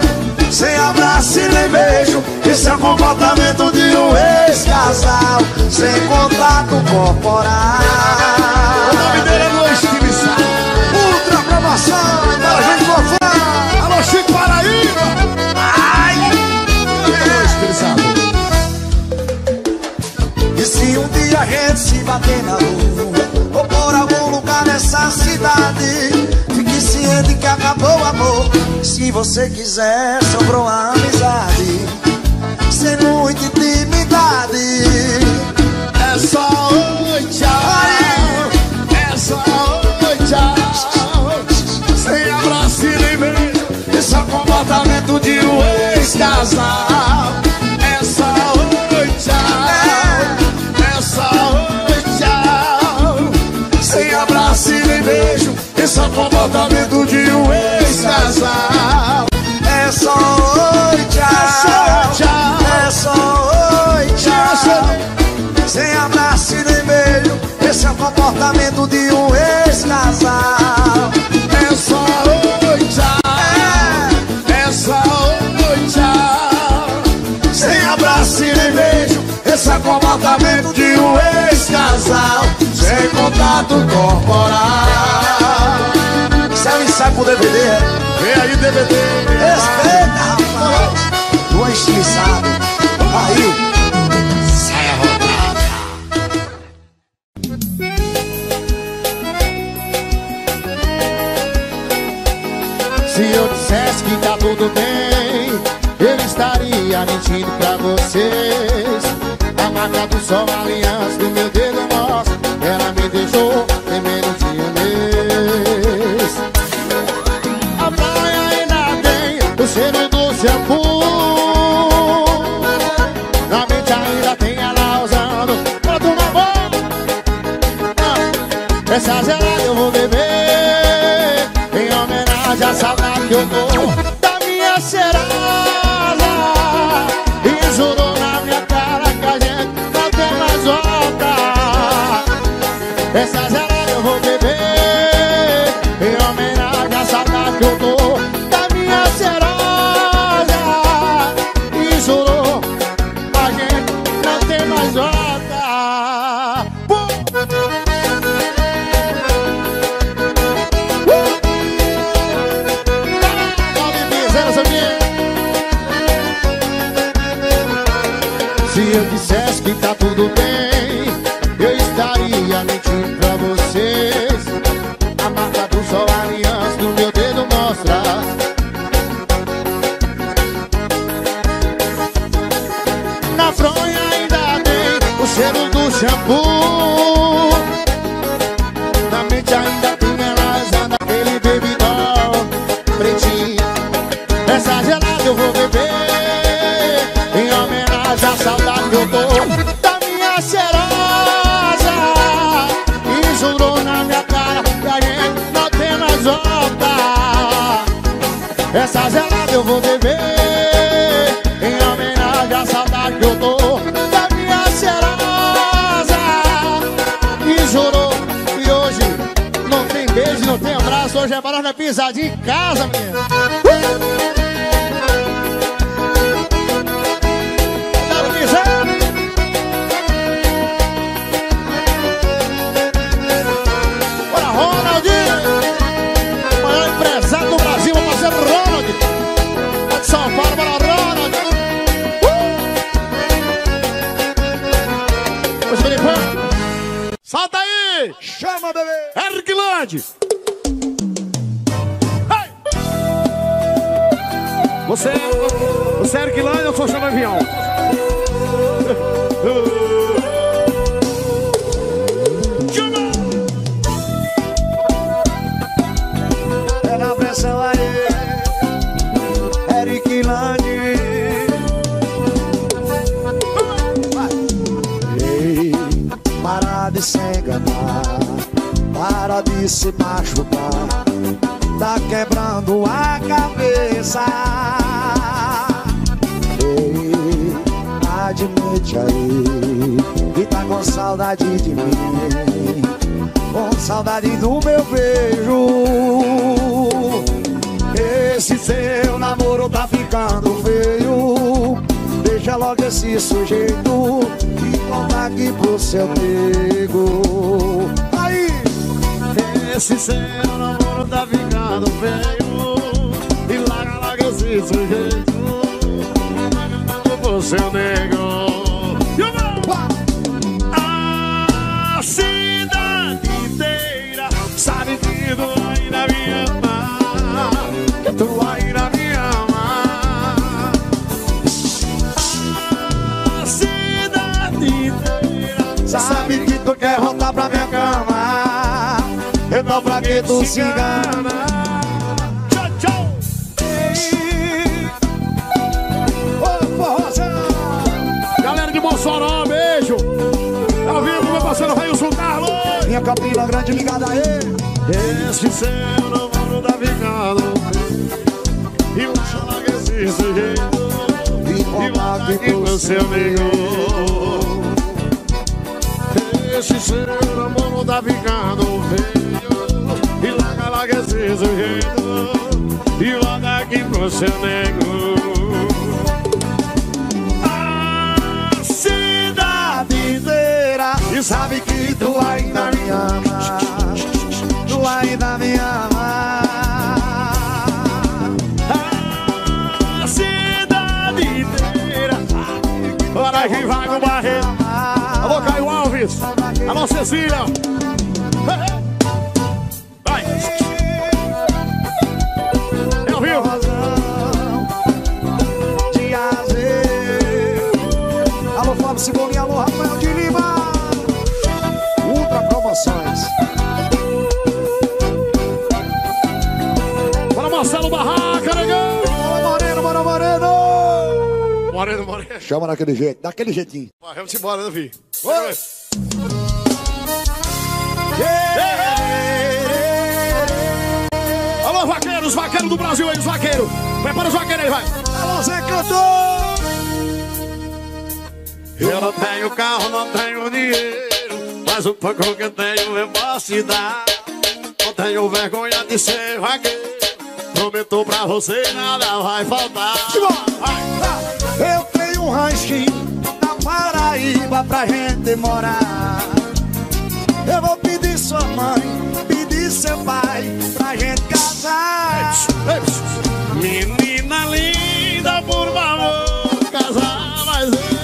Sem abraço e nem beijo. Esse é o comportamento de um ex-casal. Sem contato corporal. A gente se bater na rua Ou por algum lugar nessa cidade Fique ciente que acabou o amor Se você quiser, sobrou a amizade Sem muita intimidade É só oi, tchau. É só oi, tchau. Sem abraço e nem beijo. É o comportamento de um ex-casal. Abraço e nem beijo. Esse é o comportamento de um ex-casal. É só oi, tchau tchau. É só oi, tchau Sem abraço e nem beijo Esse é o comportamento de um ex-casal É só oi, tchau. É só oi, tchau. Sem abraço e nem beijo Esse é o comportamento de um ex-casal Sem contato corporal Isso é um ensaio pro DVD, é? Vem aí, DVD. Respeita, rapaz Do estilizado Aí Sai a rodada Se eu dissesse que tá tudo bem, eu estaria mentindo pra vocês. A marca do sol, a aliança do saudade do meu beijo. Esse seu namoro tá ficando feio. Deixa logo esse sujeito e conta aqui pro seu nego. Aí! Esse seu namoro tá ficando feio E larga, larga esse sujeito Pro seu nego Que se engana? Tchau, tchau Ô! Galera de Mossoró, beijo. Ao vivo, meu parceiro Railson Carlos. Minha Campina Grande ligada aí. Esse seu namoro tá ficando E o larga esse sujeito E E conta volta aqui aqui pro pro seu amigo Esse larga, esse sujeito E volta aqui pro seu nego. A cidade inteira E sabe que tu ainda me ama Tu ainda me ama A cidade inteira Bora que vai no Barreto. Alô, Caio Alves. Alô, Cecília Chama daquele jeito, daquele jeitinho. Vai, Vamos embora, né, filho? Alô, vaqueiros, vaqueiros do Brasil aí, os vaqueiros Prepara os vaqueiros aí, vai. Alô Zé Cantor! Eu não tenho carro, não tenho dinheiro Mas o pouco que eu tenho eu posso dar Não tenho vergonha de ser vaqueiro Prometo pra você nada vai faltar. Vai. Eu tenho um ranchinho na Paraíba pra gente morar. Eu vou pedir sua mãe, pedir seu pai pra gente casar. Menina linda, por favor, casar mais eu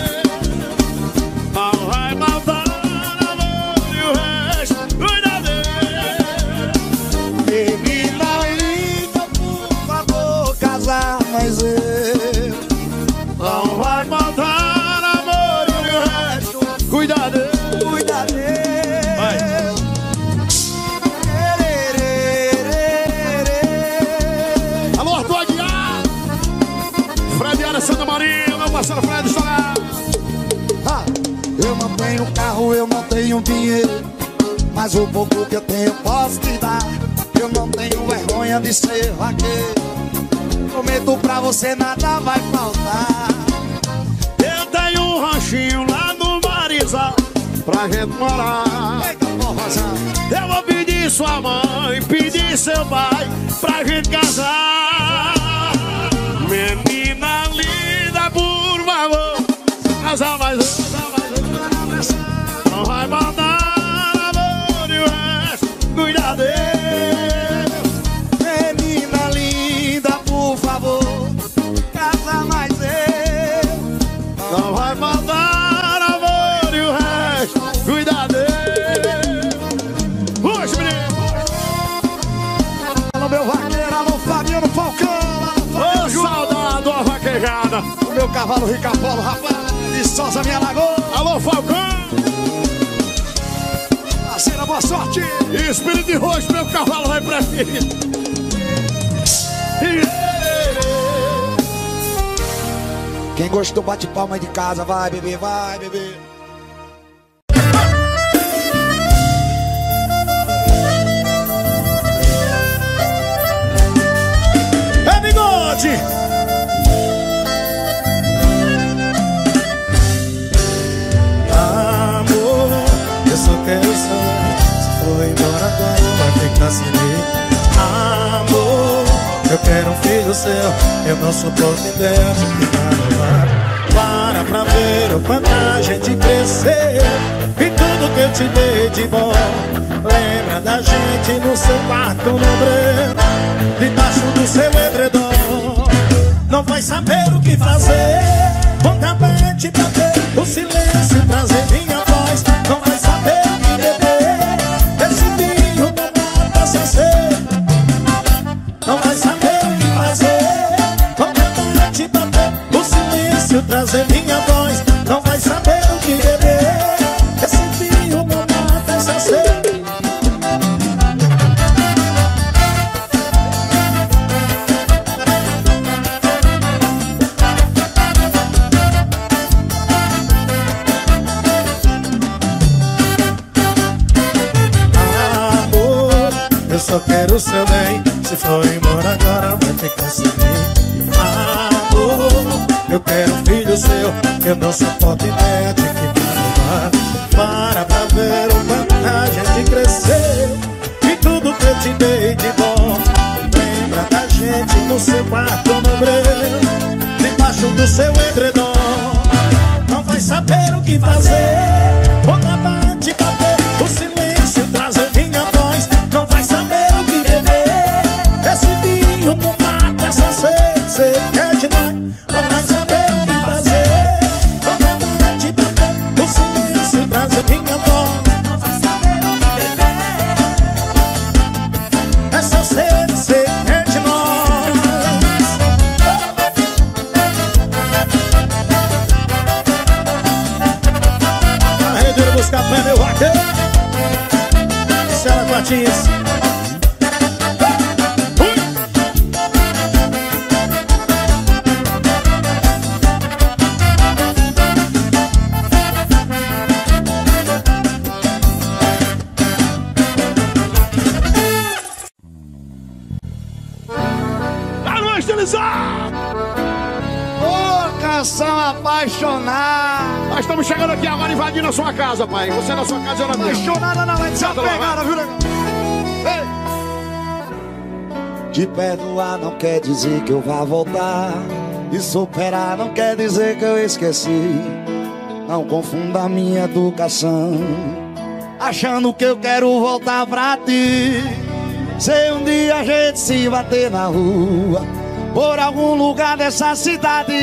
tenho dinheiro Mas o pouco que eu tenho posso te dar. Eu não tenho vergonha de ser vaqueiro. Prometo pra você nada vai faltar. Eu tenho um ranchinho lá no Marizal Pra gente morar. Eu vou pedir sua mãe, pedir seu pai Pra gente casar. Menina linda, por favor Casar mais um, meu cavalo Ricapolo, rapaz. De Souza, minha lagoa. Alô, Falcão. Parceira, boa sorte. E espírito de roxo, meu cavalo vai preferir. Quem gostou, bate palma de casa. Vai, bebê, vai, bebê. É bigode. Embora agora vai ficar sem mim Amor, eu quero um filho seu Eu não suporto ideia de ficar lá Para pra ver o quanto a gente cresceu E tudo que eu te dei de bom. Lembra da gente no seu quarto no breu Debaixo do seu edredom. Não vai saber o que fazer Conta pra te bater O silêncio trazer sem mim Amor, eu quero um filho seu Eu não ideia de ficar no mar Para pra ver o quanto a gente cresceu. E tudo que eu te dei de bom Lembra da gente no seu quarto no breu. Debaixo do seu edredom Não vai saber o que fazer. Outra bate casa, pai. Você na sua casa, eu na minha. Apaixonada não, é desapegada, viu, negão? Te perdoar não quer dizer que eu vá voltar. E superar não quer dizer que eu esqueci. Não confunda a minha educação. Achando que eu quero voltar pra ti. Se um dia a gente se bater na rua, por algum lugar dessa cidade,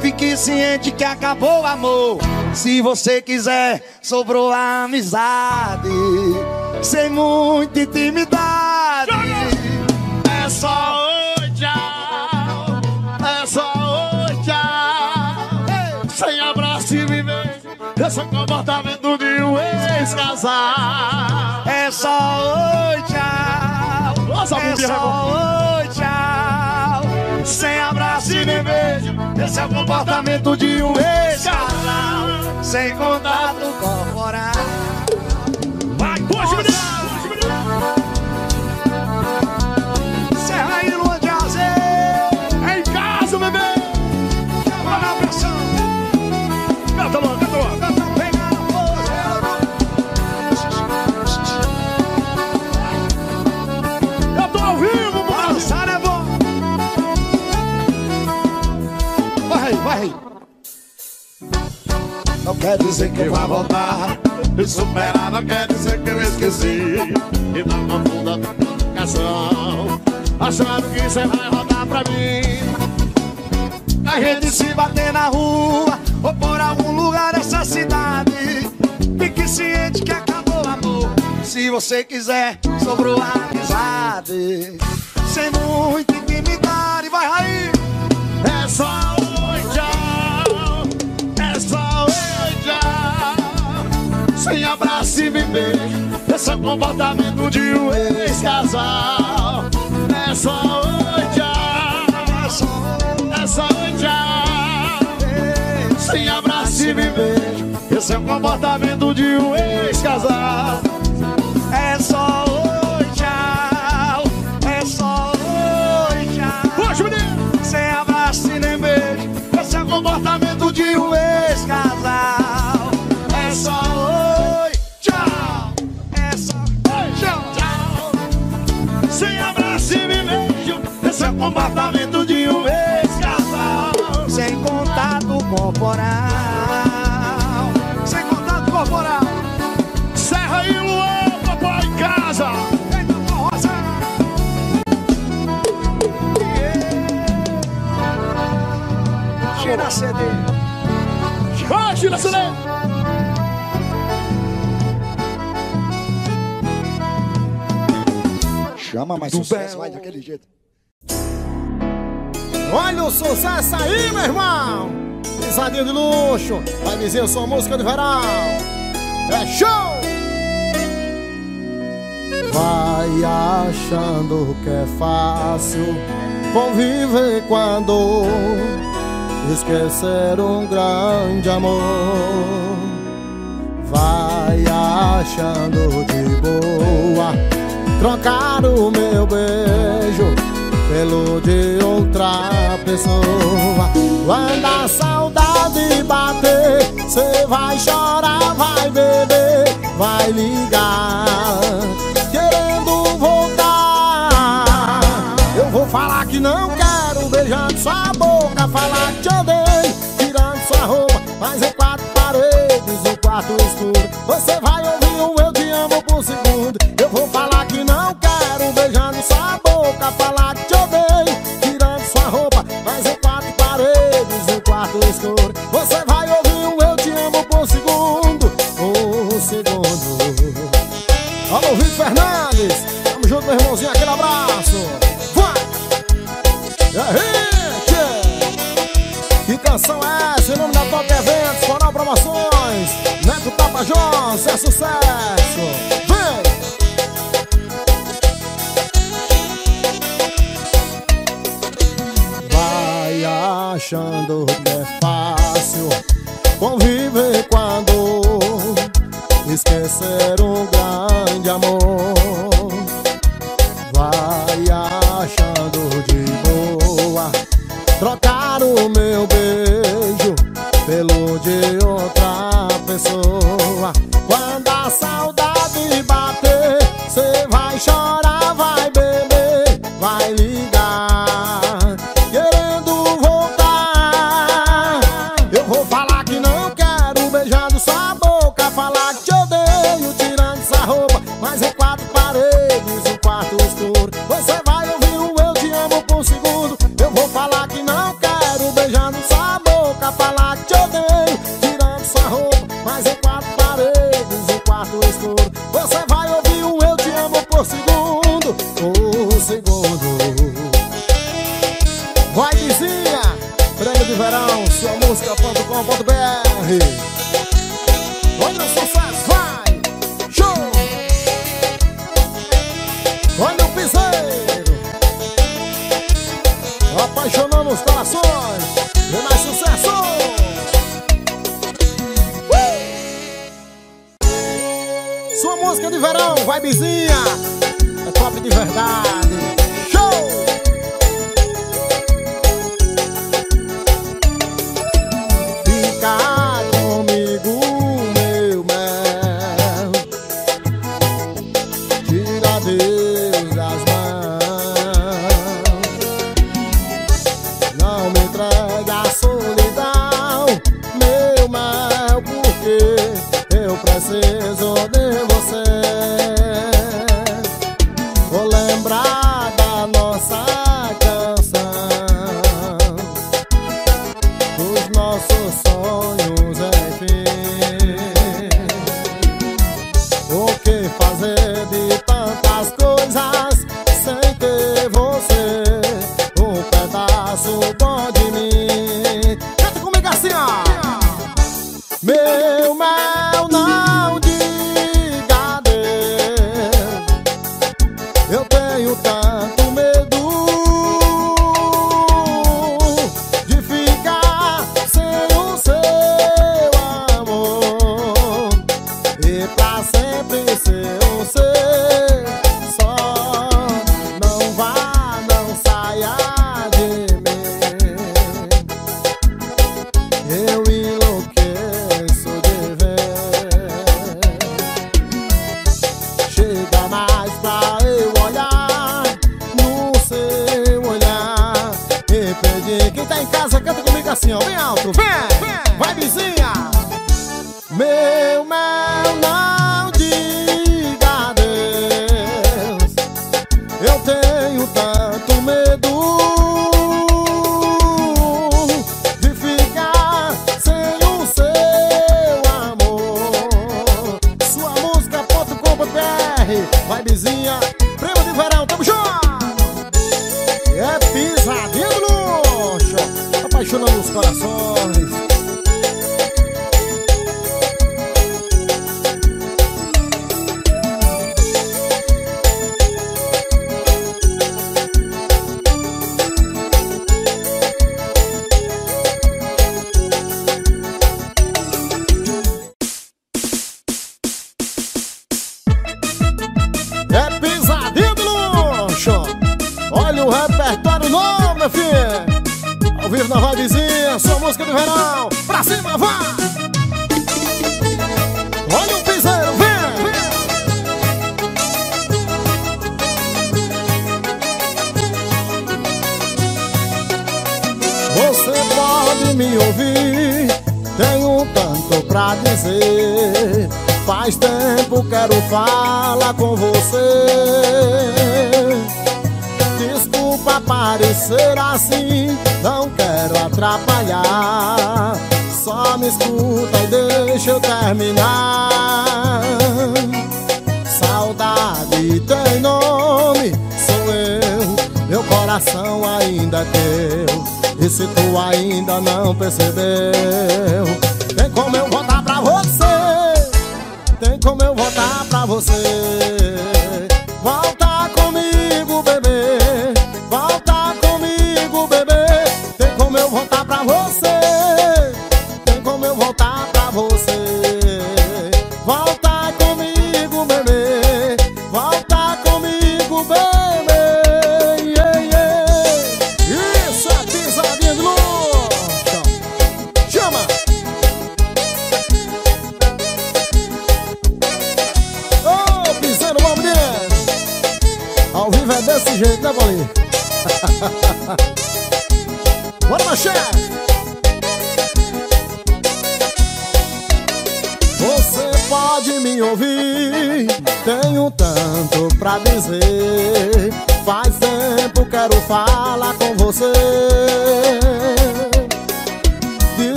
fique ciente que acabou o amor. Se você quiser, sobrou a amizade. Sem muita intimidade. É só oi, tchau. É só oi, tchau. Sem abraço e viver. Esse é comportamento de um ex-casal. É só oi, tchau. Nossa, é só oi, tchau. Sem abraço e nem beijo. Esse é o comportamento de um ex-casal. Sem contato corporal. Quer dizer que vai voltar. E superar não quer dizer que eu esqueci. E não confunda comunicação. Achando que você vai rodar pra mim. A gente se bater na rua ou por algum lugar dessa cidade. Fique ciente que acabou o amor. Se você quiser, sobrou a amizade. Sem muita intimidade, vai aí. É só me beija. Esse é o comportamento de um ex-casal. É só oi, tchau Sem abraço e beijo Esse é o comportamento de um ex-casal. É só Tira a CD Vai, tira a CD Chama mais sucesso, vai daquele jeito. Olha o sucesso aí, meu irmão. Pisadinho de luxo. Vai dizer sua música de verão. É show! Vai achando que é fácil Conviver com a dor Esquecer um grande amor Vai achando de boa Trocar o meu beijo pelo de outra pessoa. Quando a saudade bater, cê vai chorar, vai beber, vai ligar, querendo voltar. Eu vou falar que não quero, beijando sua boca, falar que te odeio, tirando sua roupa, mas em quatro paredes, um quarto escuro. Você vai ouvir um eu te amo por segundo. Eu vou falar que não quero, beijando sua boca, falar que te odeio, tirando sua roupa, mas em quatro paredes, um quarto escuro. Você vai ouvir um eu te amo por segundo, um segundo. Alô, Vitor Fernandes, tamo junto, meu irmãozinho, aquele abraço. Canção é essa? Em nome da Top Eventos, Coral Promoções, Neto Tapajós, é sucesso! Vem! Vai achando que é fácil conviver com a dor, esquecer um grande amor.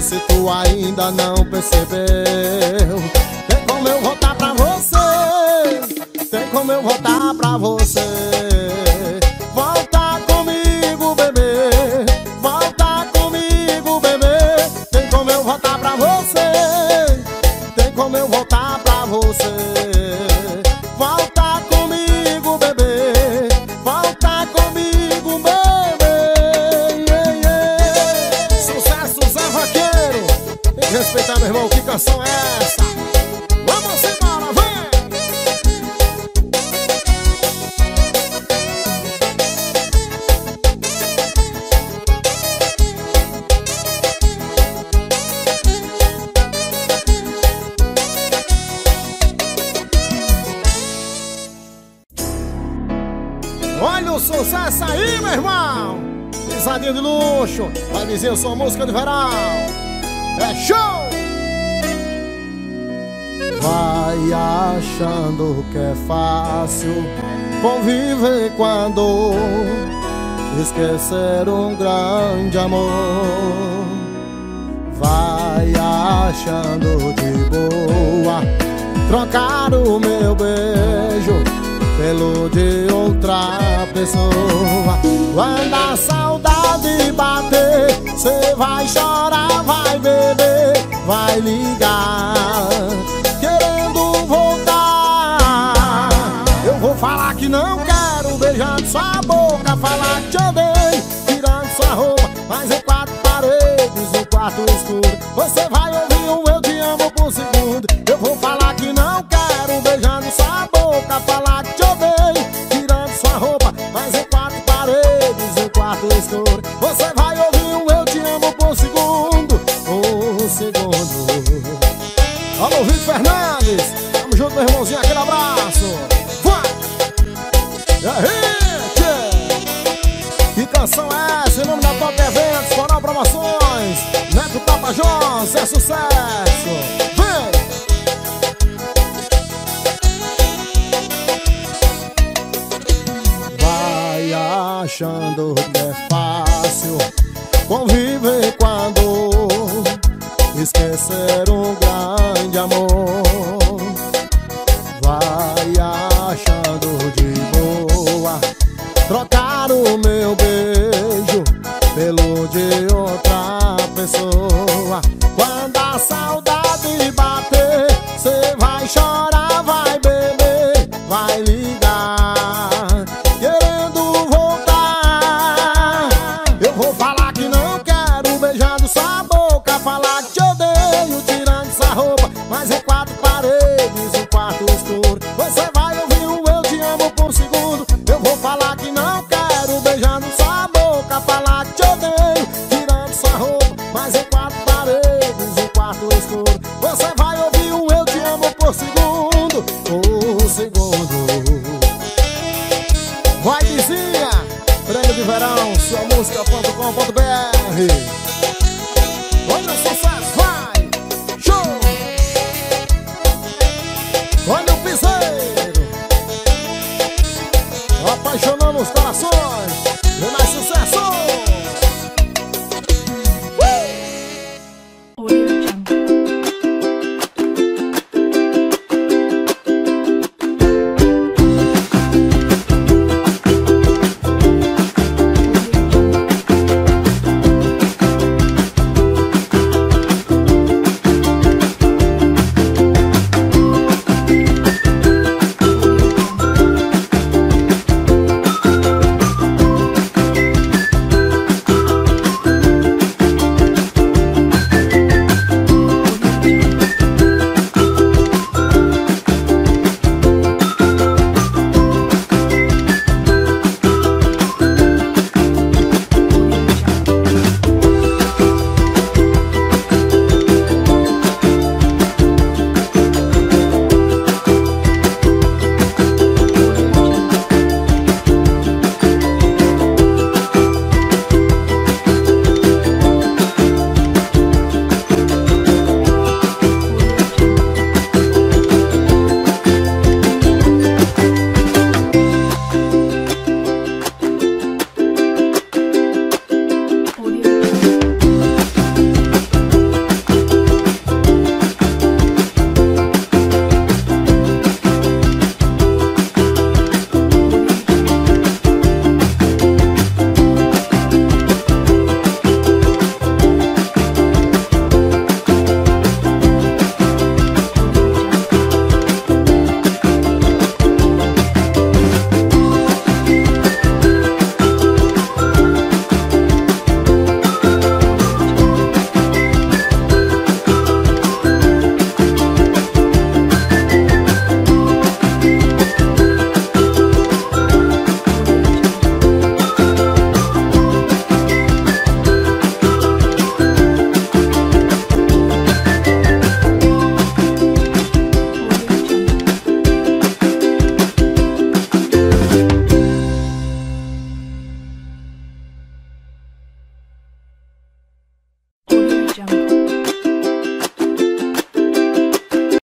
E se tu ainda não percebeu. Tem como eu voltar pra você? Tem como eu voltar pra você? sua música de verão. É show! Vai achando que é fácil conviver com a dor, esquecer um grande amor. Vai achando de boa trocar o meu beijo pelo de outra pessoa. Quando a saudade bater, cê vai chorar, vai beber, vai ligar, querendo voltar. Eu vou falar que não quero beijar sua boca, falar que te odeio, tirando sua roupa, mas em quatro paredes, no quarto escuro, você vai ouvir o eu te amo por segundo. Eu vou falar que não quero beijar sua boca, falar